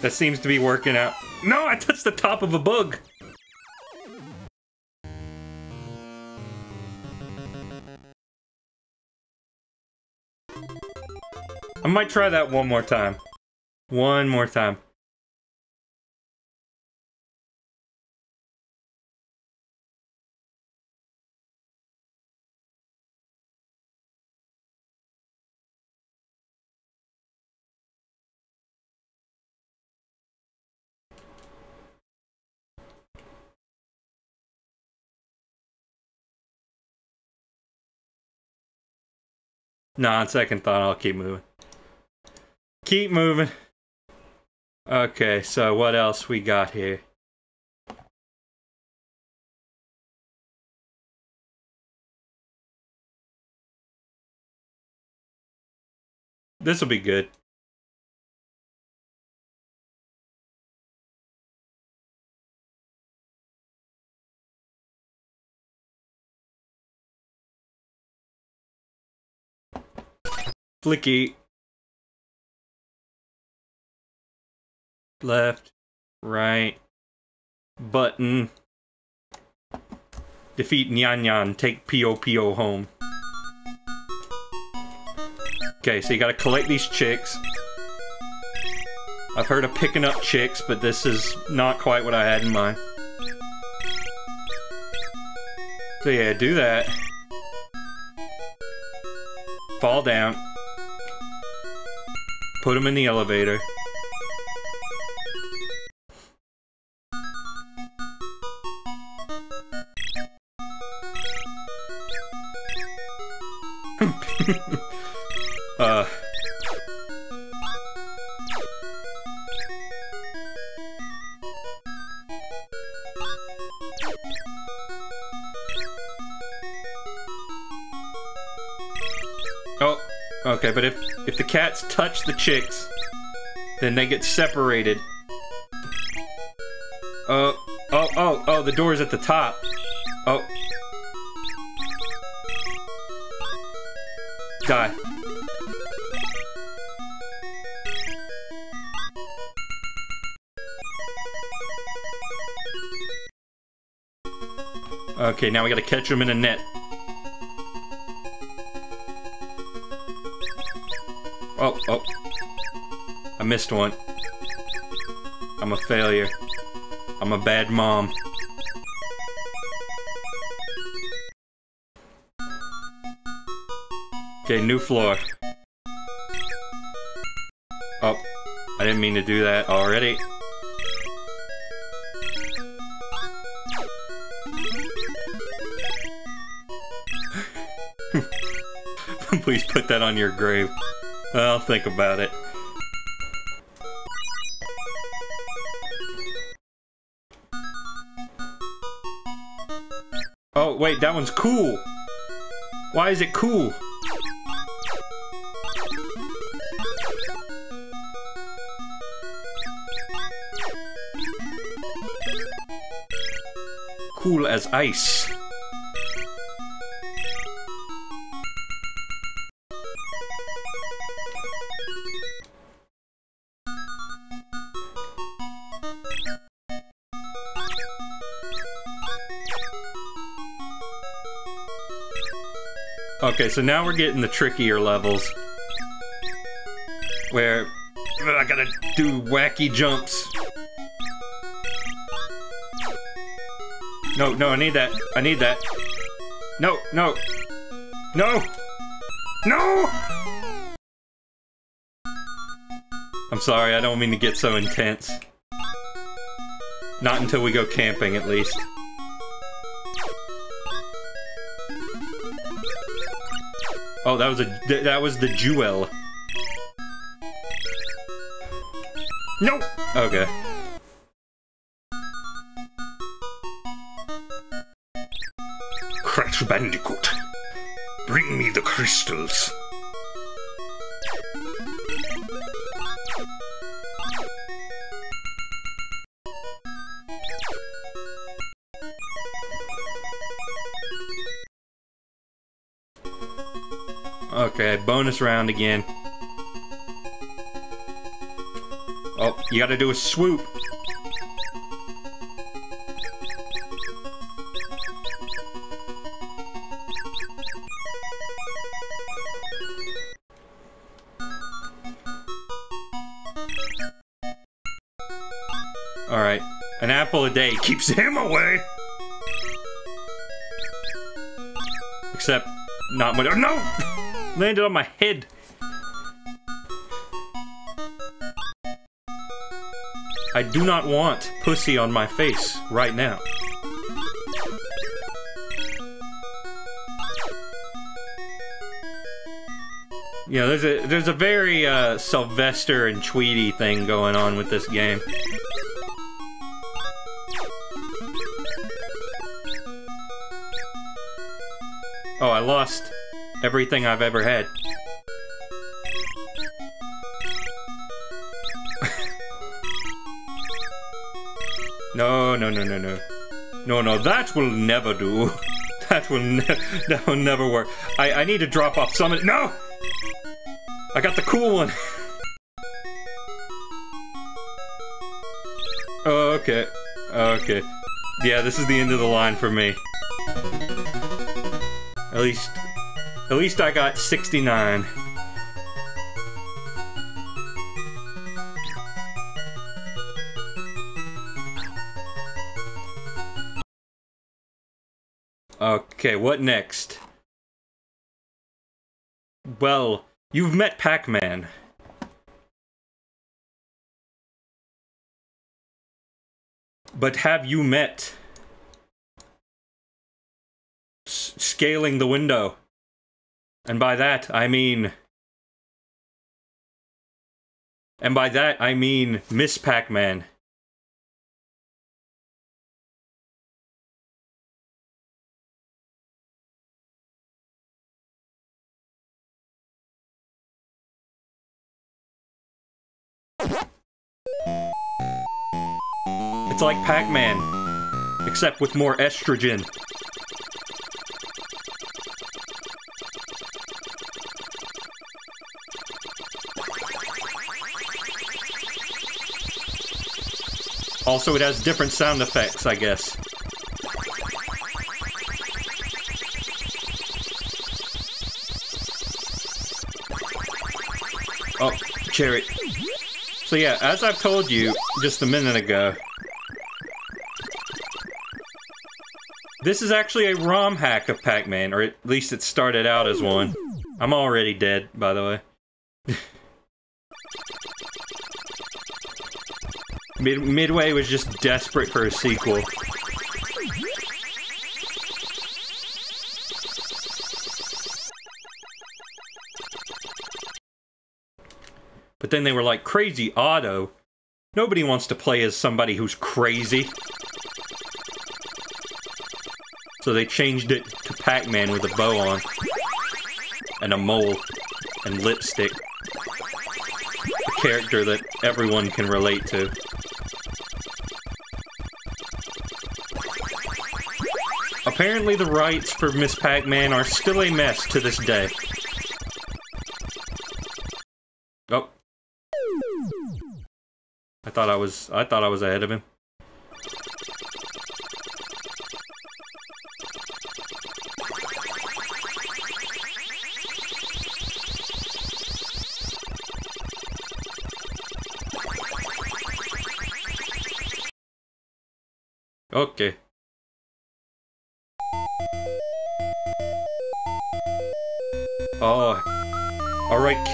that seems to be working out. No, I touched the top of a bug. Might try that one more time. One more time. Nah, on second thought, I'll keep moving. Keep moving. Okay, so what else we got here? This will be good. Flicky. Left. Right. Button. Defeat Nyan Nyan. Take Pio home. Okay, so you gotta collect these chicks. I've heard of picking up chicks, but this is not quite what I had in mind. So yeah, do that. Fall down. Put them in the elevator. Uh... Oh, okay, but if if the cats touch the chicks, then they get separated. Oh, oh, oh, oh, the door's at the top. Oh. Die. Okay, now we gotta catch them in a net. Oh, oh. I missed one. I'm a failure. I'm a bad mom. Okay, new floor. Oh, I didn't mean to do that already. [laughs] Please put that on your grave. I'll think about it. Oh, wait, that one's cool. Why is it cool? Cool as ice. Okay, so now we're getting the trickier levels. Where I gotta do wacky jumps. No, no, I need that. I need that. No, no. No! No! I'm sorry, I don't mean to get so intense. Not until we go camping, at least. Oh, that was a that was the jewel. No. Okay. Crystals. Okay, bonus round again. Oh, you gotta do a swoop. Keeps him away! Except, not much- No! [laughs] Landed on my head. I do not want pussy on my face right now. Yeah, there's a there's a very uh, Sylvester and Tweety thing going on with this game. Everything I've ever had. [laughs] no, no, no, no, no. No, no, that will never do. [laughs] That will, ne [laughs] that will never work. I, I need to drop off some- No! I got the cool one. okay. Okay. Yeah, this is the end of the line for me. At least at least I got 69. Okay, what next? Well, you've met Pac-Man. But have you met... S scaling the window? And by that, I mean... And by that, I mean Miss Pac-Man. It's like Pac-Man, except with more estrogen. Also, it has different sound effects, I guess. Oh, cherry. So yeah, as I've told you just a minute ago, this is actually a ROM hack of Pac-Man, or at least it started out as one. I'm already dead, by the way. Mid Midway was just desperate for a sequel. But then they were like, Crazy Otto? Nobody wants to play as somebody who's crazy. So they changed it to Pac-Man with a bow on. And a mole. And lipstick. A character that everyone can relate to. Apparently the rights for Miss Pac-Man are still a mess to this day. Oh. I thought I was I thought I was ahead of him.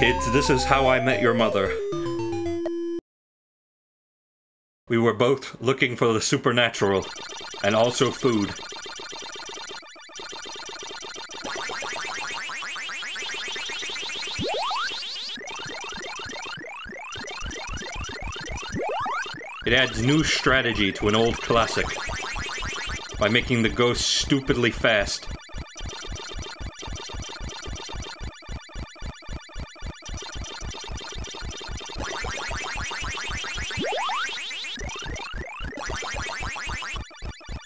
Kids, this is how I met your mother. We were both looking for the supernatural, and also food. It adds new strategy to an old classic by making the ghost stupidly fast.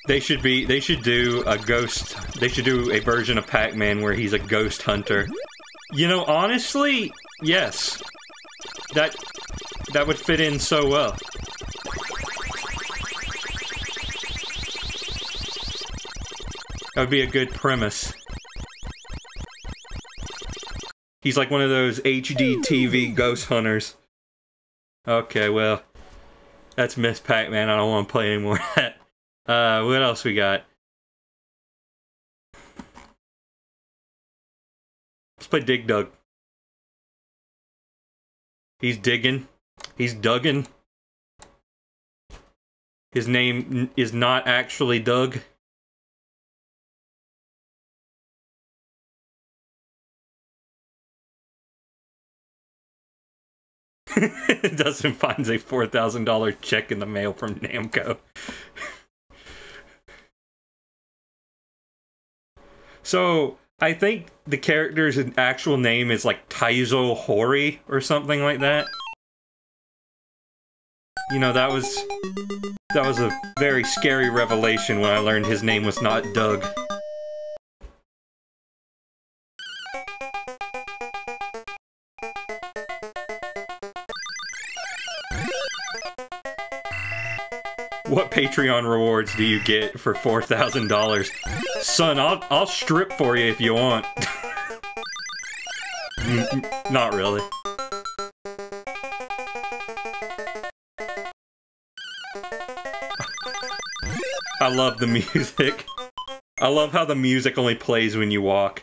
They should be they should do a ghost they should do a version of Pac-Man where he's a ghost hunter. You know, honestly, yes. That that would fit in so well. That would be a good premise. He's like one of those HD TV ghost hunters. Okay, well, that's Miss Pac-Man. I don't want to play anymore. [laughs] uh, what else we got? Let's play Dig Dug. He's digging. He's dugging. His name is not actually Doug. [laughs] Dustin finds a $4,000 check in the mail from Namco. [laughs] so, I think the character's actual name is like Taizo Hori or something like that. You know, that was that was a very scary revelation when I learned his name was not Doug. Patreon rewards do you get for $4,000? Son, I'll, I'll strip for you if you want. [laughs] Not really. I love the [laughs] music. I love how the music only plays when you walk.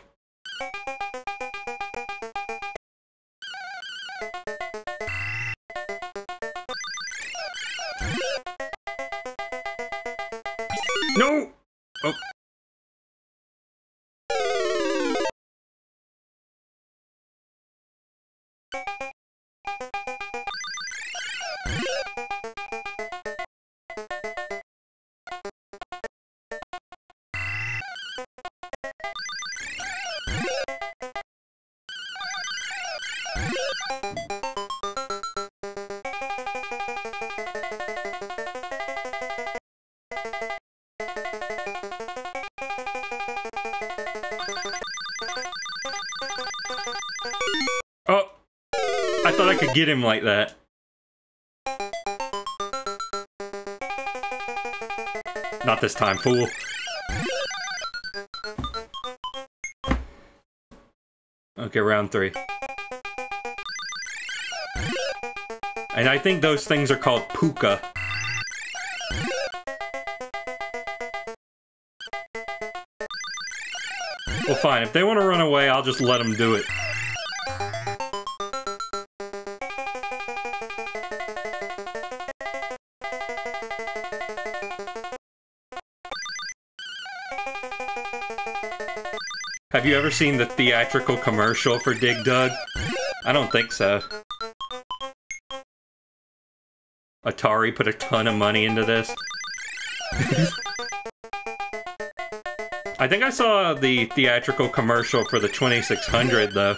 Could him like that. Not this time, fool. Okay, round three. And I think those things are called Pooka. Well, fine. If they want to run away, I'll just let them do it. Have you ever seen the theatrical commercial for Dig Dug? I don't think so. Atari put a ton of money into this. I think I saw the theatrical commercial for the 2600 though.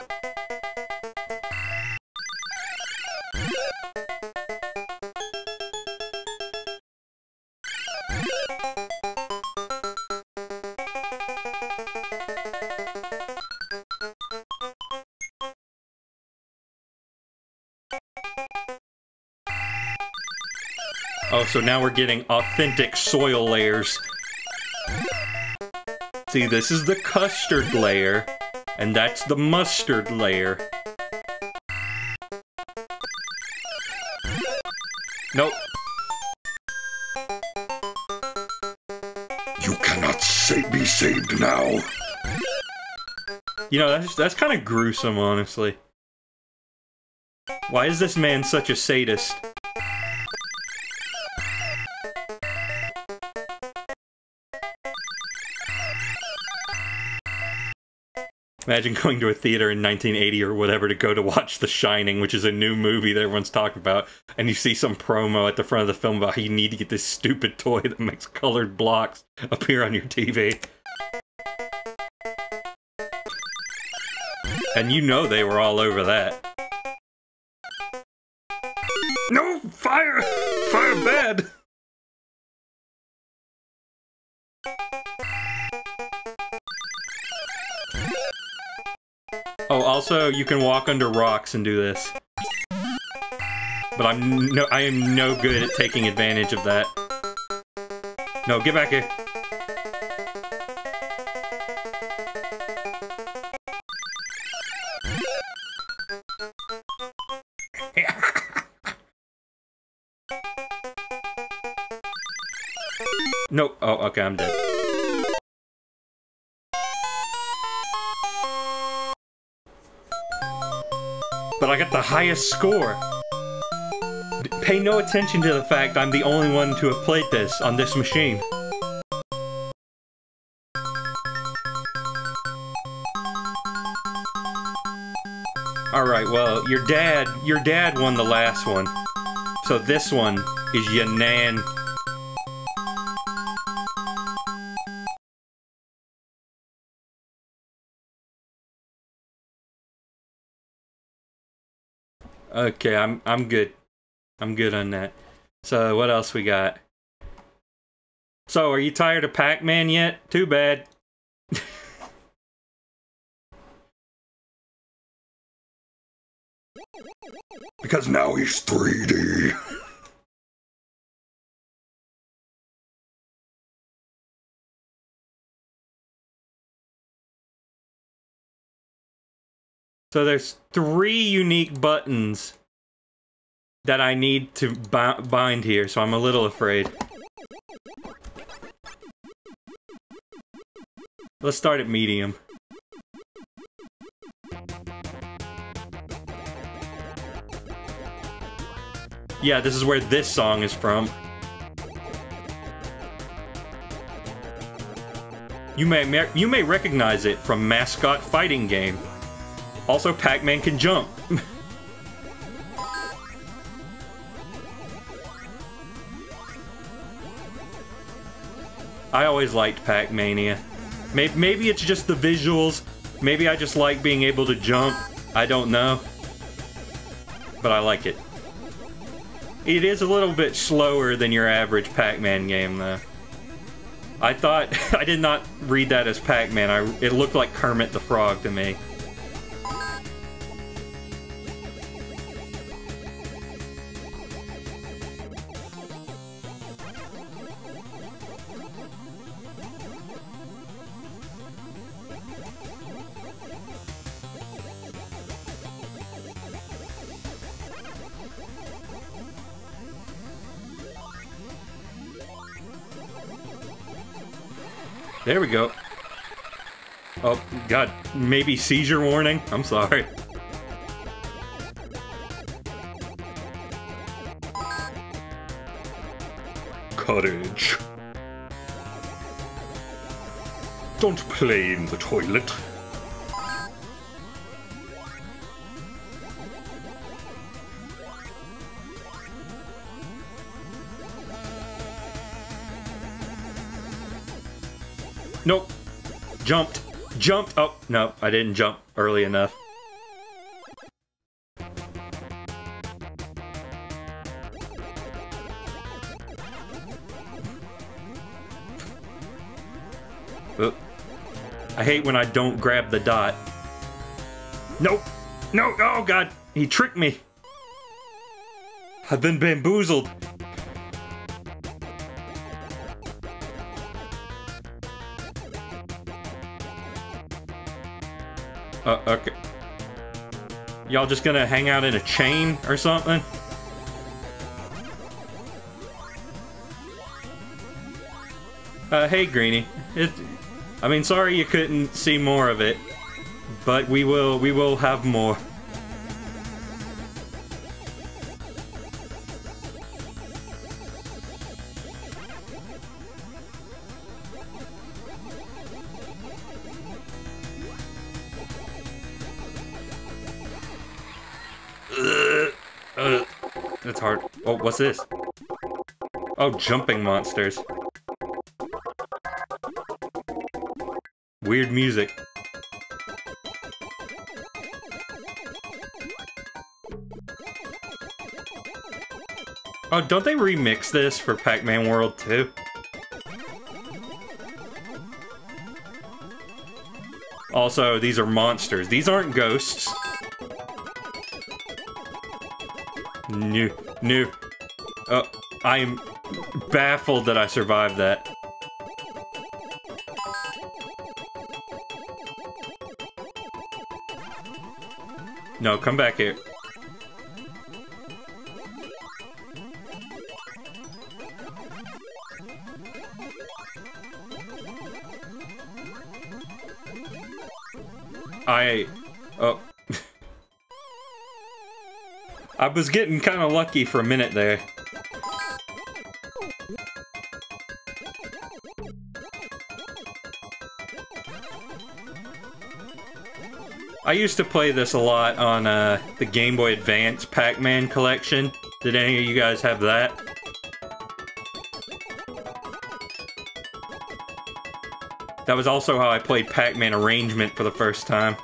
So now we're getting authentic soil layers. See, this is the custard layer, and that's the mustard layer. Nope. You cannot sa- be saved now. You know, that's that's kind of gruesome, honestly. Why is this man such a sadist? Imagine going to a theater in 1980 or whatever to go to watch The Shining, which is a new movie that everyone's talking about, and you see some promo at the front of the film about how you need to get this stupid toy that makes colored blocks appear on your TV. And you know they were all over that. No! Fire! Fire bad! Oh, also, you can walk under rocks and do this. But I'm no- I am no good at taking advantage of that. No, get back here. [laughs] no, Oh, okay, I'm dead. I got the highest score. D- Pay no attention to the fact I'm the only one to have played this on this machine. Alright, well, your dad, your dad won the last one. So this one is Yanan. Okay, I'm I'm good. I'm good on that. So what else we got? So are you tired of Pac-Man yet? Too bad. [laughs] Because now he's 3D. So there's three unique buttons that I need to bind here, so I'm a little afraid. Let's start at medium. Yeah, this is where this song is from. You may you may recognize it from Mascot Fighting Game. Also, Pac-Man can jump. [laughs] I always liked Pac-Mania. Maybe, maybe it's just the visuals. Maybe I just like being able to jump. I don't know. But I like it. It is a little bit slower than your average Pac-Man game, though. I thought... [laughs] I did not read that as Pac-Man. It looked like Kermit the Frog to me. There we go. Oh, God. Maybe seizure warning? I'm sorry. Courage. Don't play in the toilet. Jumped. Jumped. Oh, no. I didn't jump early enough. Oop. I hate when I don't grab the dot. Nope. No. Oh, God. He tricked me. I've been bamboozled. Uh, okay. Y'all just gonna hang out in a chain or something? Uh, hey, Greenie. It, I mean, sorry you couldn't see more of it, but we will, we will have more. Oh, what's this? Oh, jumping monsters. Weird music. Oh, don't they remix this for Pac-Man World 2? Also, these are monsters. These aren't ghosts. New, new. Oh, I'm baffled that I survived that. No, come back here. I... I was getting kind of lucky for a minute there. I used to play this a lot on uh, the Game Boy Advance Pac-Man collection. Did any of you guys have that? That was also how I played Pac-Man Arrangement for the first time.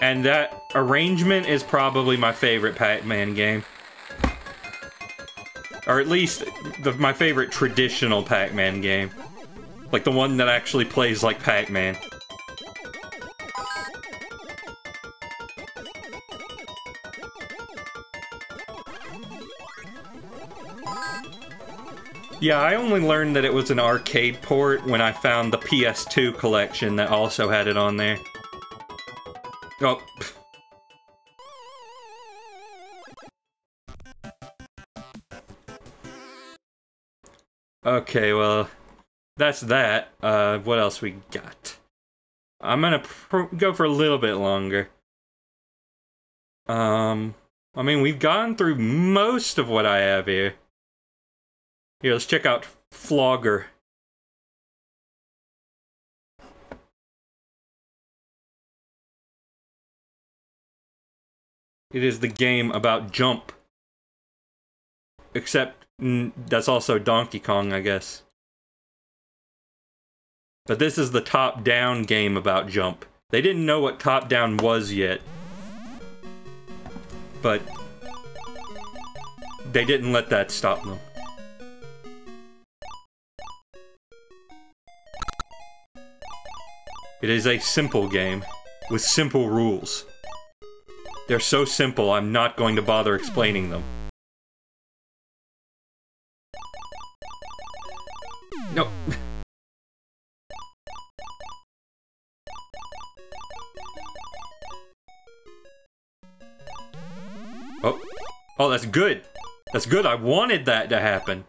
And that Arrangement is probably my favorite Pac-Man game. Or at least the, my favorite traditional Pac-Man game. Like the one that actually plays like Pac-Man. Yeah, I only learned that it was an arcade port when I found the PS2 collection that also had it on there. Oh. Okay, well, that's that. Uh, what else we got? I'm gonna go for a little bit longer. Um, I mean, we've gone through most of what I have here. Here, let's check out Frogger. It is the game about jump. Except, that's also Donkey Kong, I guess. But this is the top-down game about jump. They didn't know what top-down was yet. But... They didn't let that stop them. It is a simple game, with simple rules. They're so simple, I'm not going to bother explaining them. Oh, that's good. That's good. I wanted that to happen.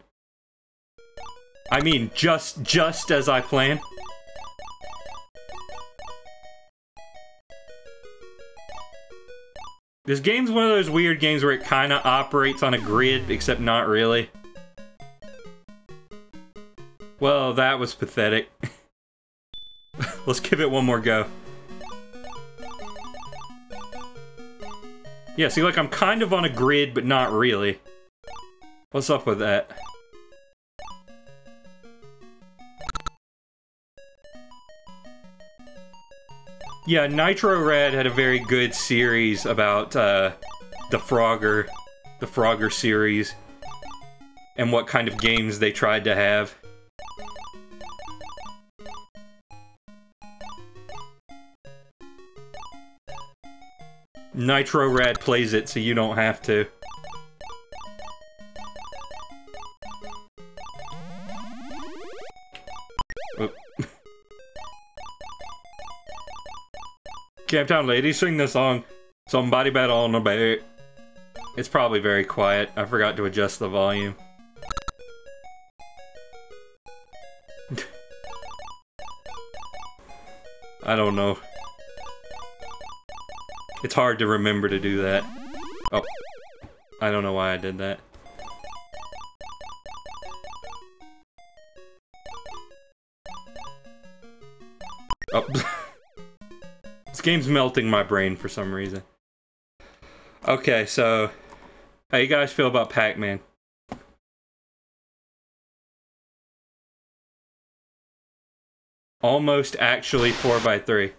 I mean, just just as I planned. This game's one of those weird games where it kind of operates on a grid, except not really. Well, that was pathetic. [laughs] Let's give it one more go. Yeah, see, like, I'm kind of on a grid, but not really. What's up with that? Yeah, Nitro Rad had a very good series about uh, the Frogger, the Frogger series, and what kind of games they tried to have. Nitro Rad plays it so you don't have to. Oh. [laughs] Camp Town ladies, sing the song. Somebody bet on the bear. It's probably very quiet. I forgot to adjust the volume. [laughs] I don't know. It's hard to remember to do that. Oh. I don't know why I did that. Oh. [laughs] this game's melting my brain for some reason. Okay, so... How you guys feel about Pac-Man? Almost actually 4x3.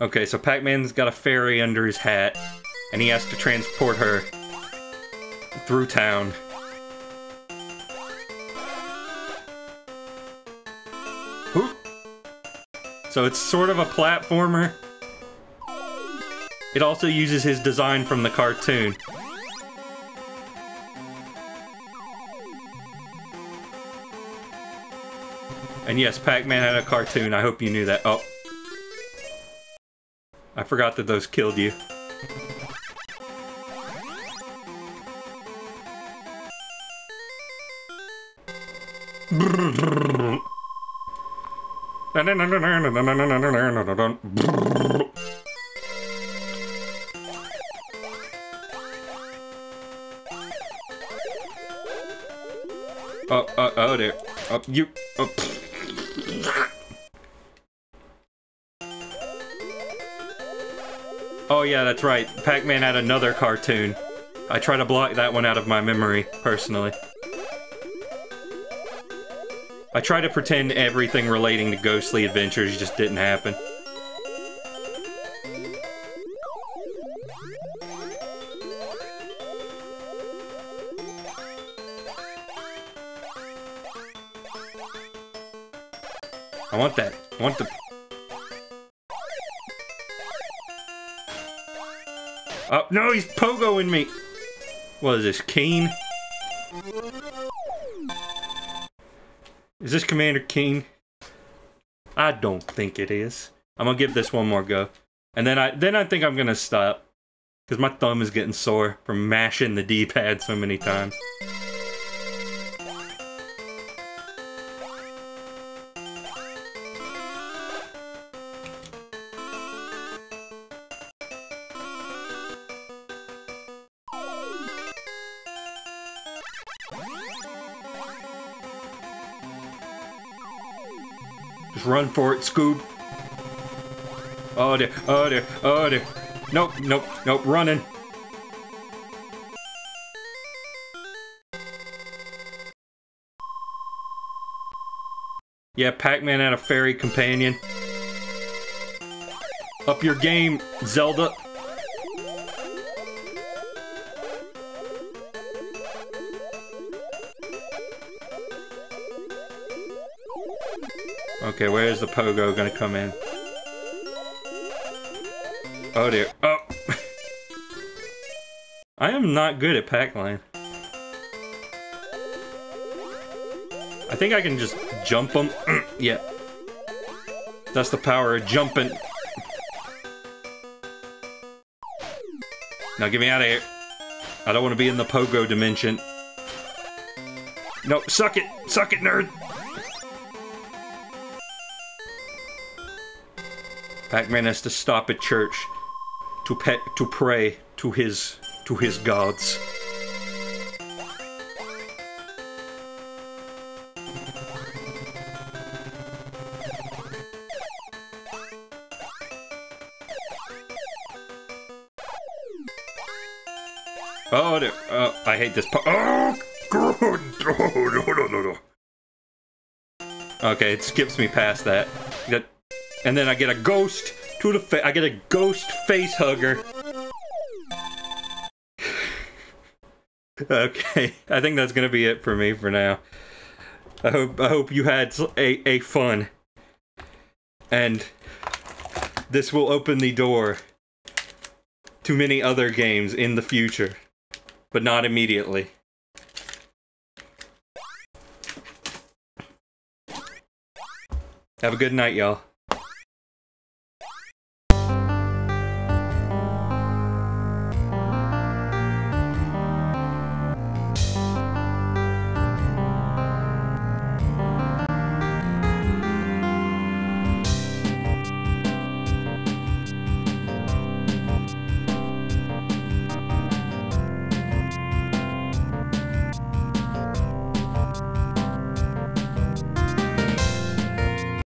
Okay, so Pac-Man's got a fairy under his hat, and he has to transport her through town. So it's sort of a platformer. It also uses his design from the cartoon. And yes, Pac-Man had a cartoon. I hope you knew that. Oh. I forgot that those killed you. Oh, oh, oh there. Oh, you. Oh. Oh, yeah, that's right. Pac-Man had another cartoon. I try to block that one out of my memory, personally. I try to pretend everything relating to Ghostly Adventures just didn't happen. I want that. I want the... Oh, no, he's pogoing me! What is this, Keen? Is this Commander Keen? I don't think it is. I'm gonna give this one more go. And then I then I think I'm gonna stop. Because my thumb is getting sore from mashing the D-pad so many times. Run for it, Scoob. Oh dear, oh dear, oh dear. Nope, nope, nope, running. Yeah, Pac-Man had a fairy companion. Up your game, Zelda. Okay, where is the pogo gonna come in? Oh dear. Oh! [laughs] I am not good at Pac-Land. I think I can just jump them. [clears throat] yeah. That's the power of jumping. Now get me out of here. I don't want to be in the pogo dimension. Nope, suck it! Suck it, nerd! Pac-Man has to stop at church to to pray to his to his gods. Oh, oh, I hate this part. Oh, [laughs] no, no, no. Okay, it skips me past. That and then I get a ghost to the face. I get a ghost face hugger. [sighs] okay, I think that's gonna be it for me for now. I hope I hope you had a, a fun. And this will open the door to many other games in the future, but not immediately. Have a good night, y'all.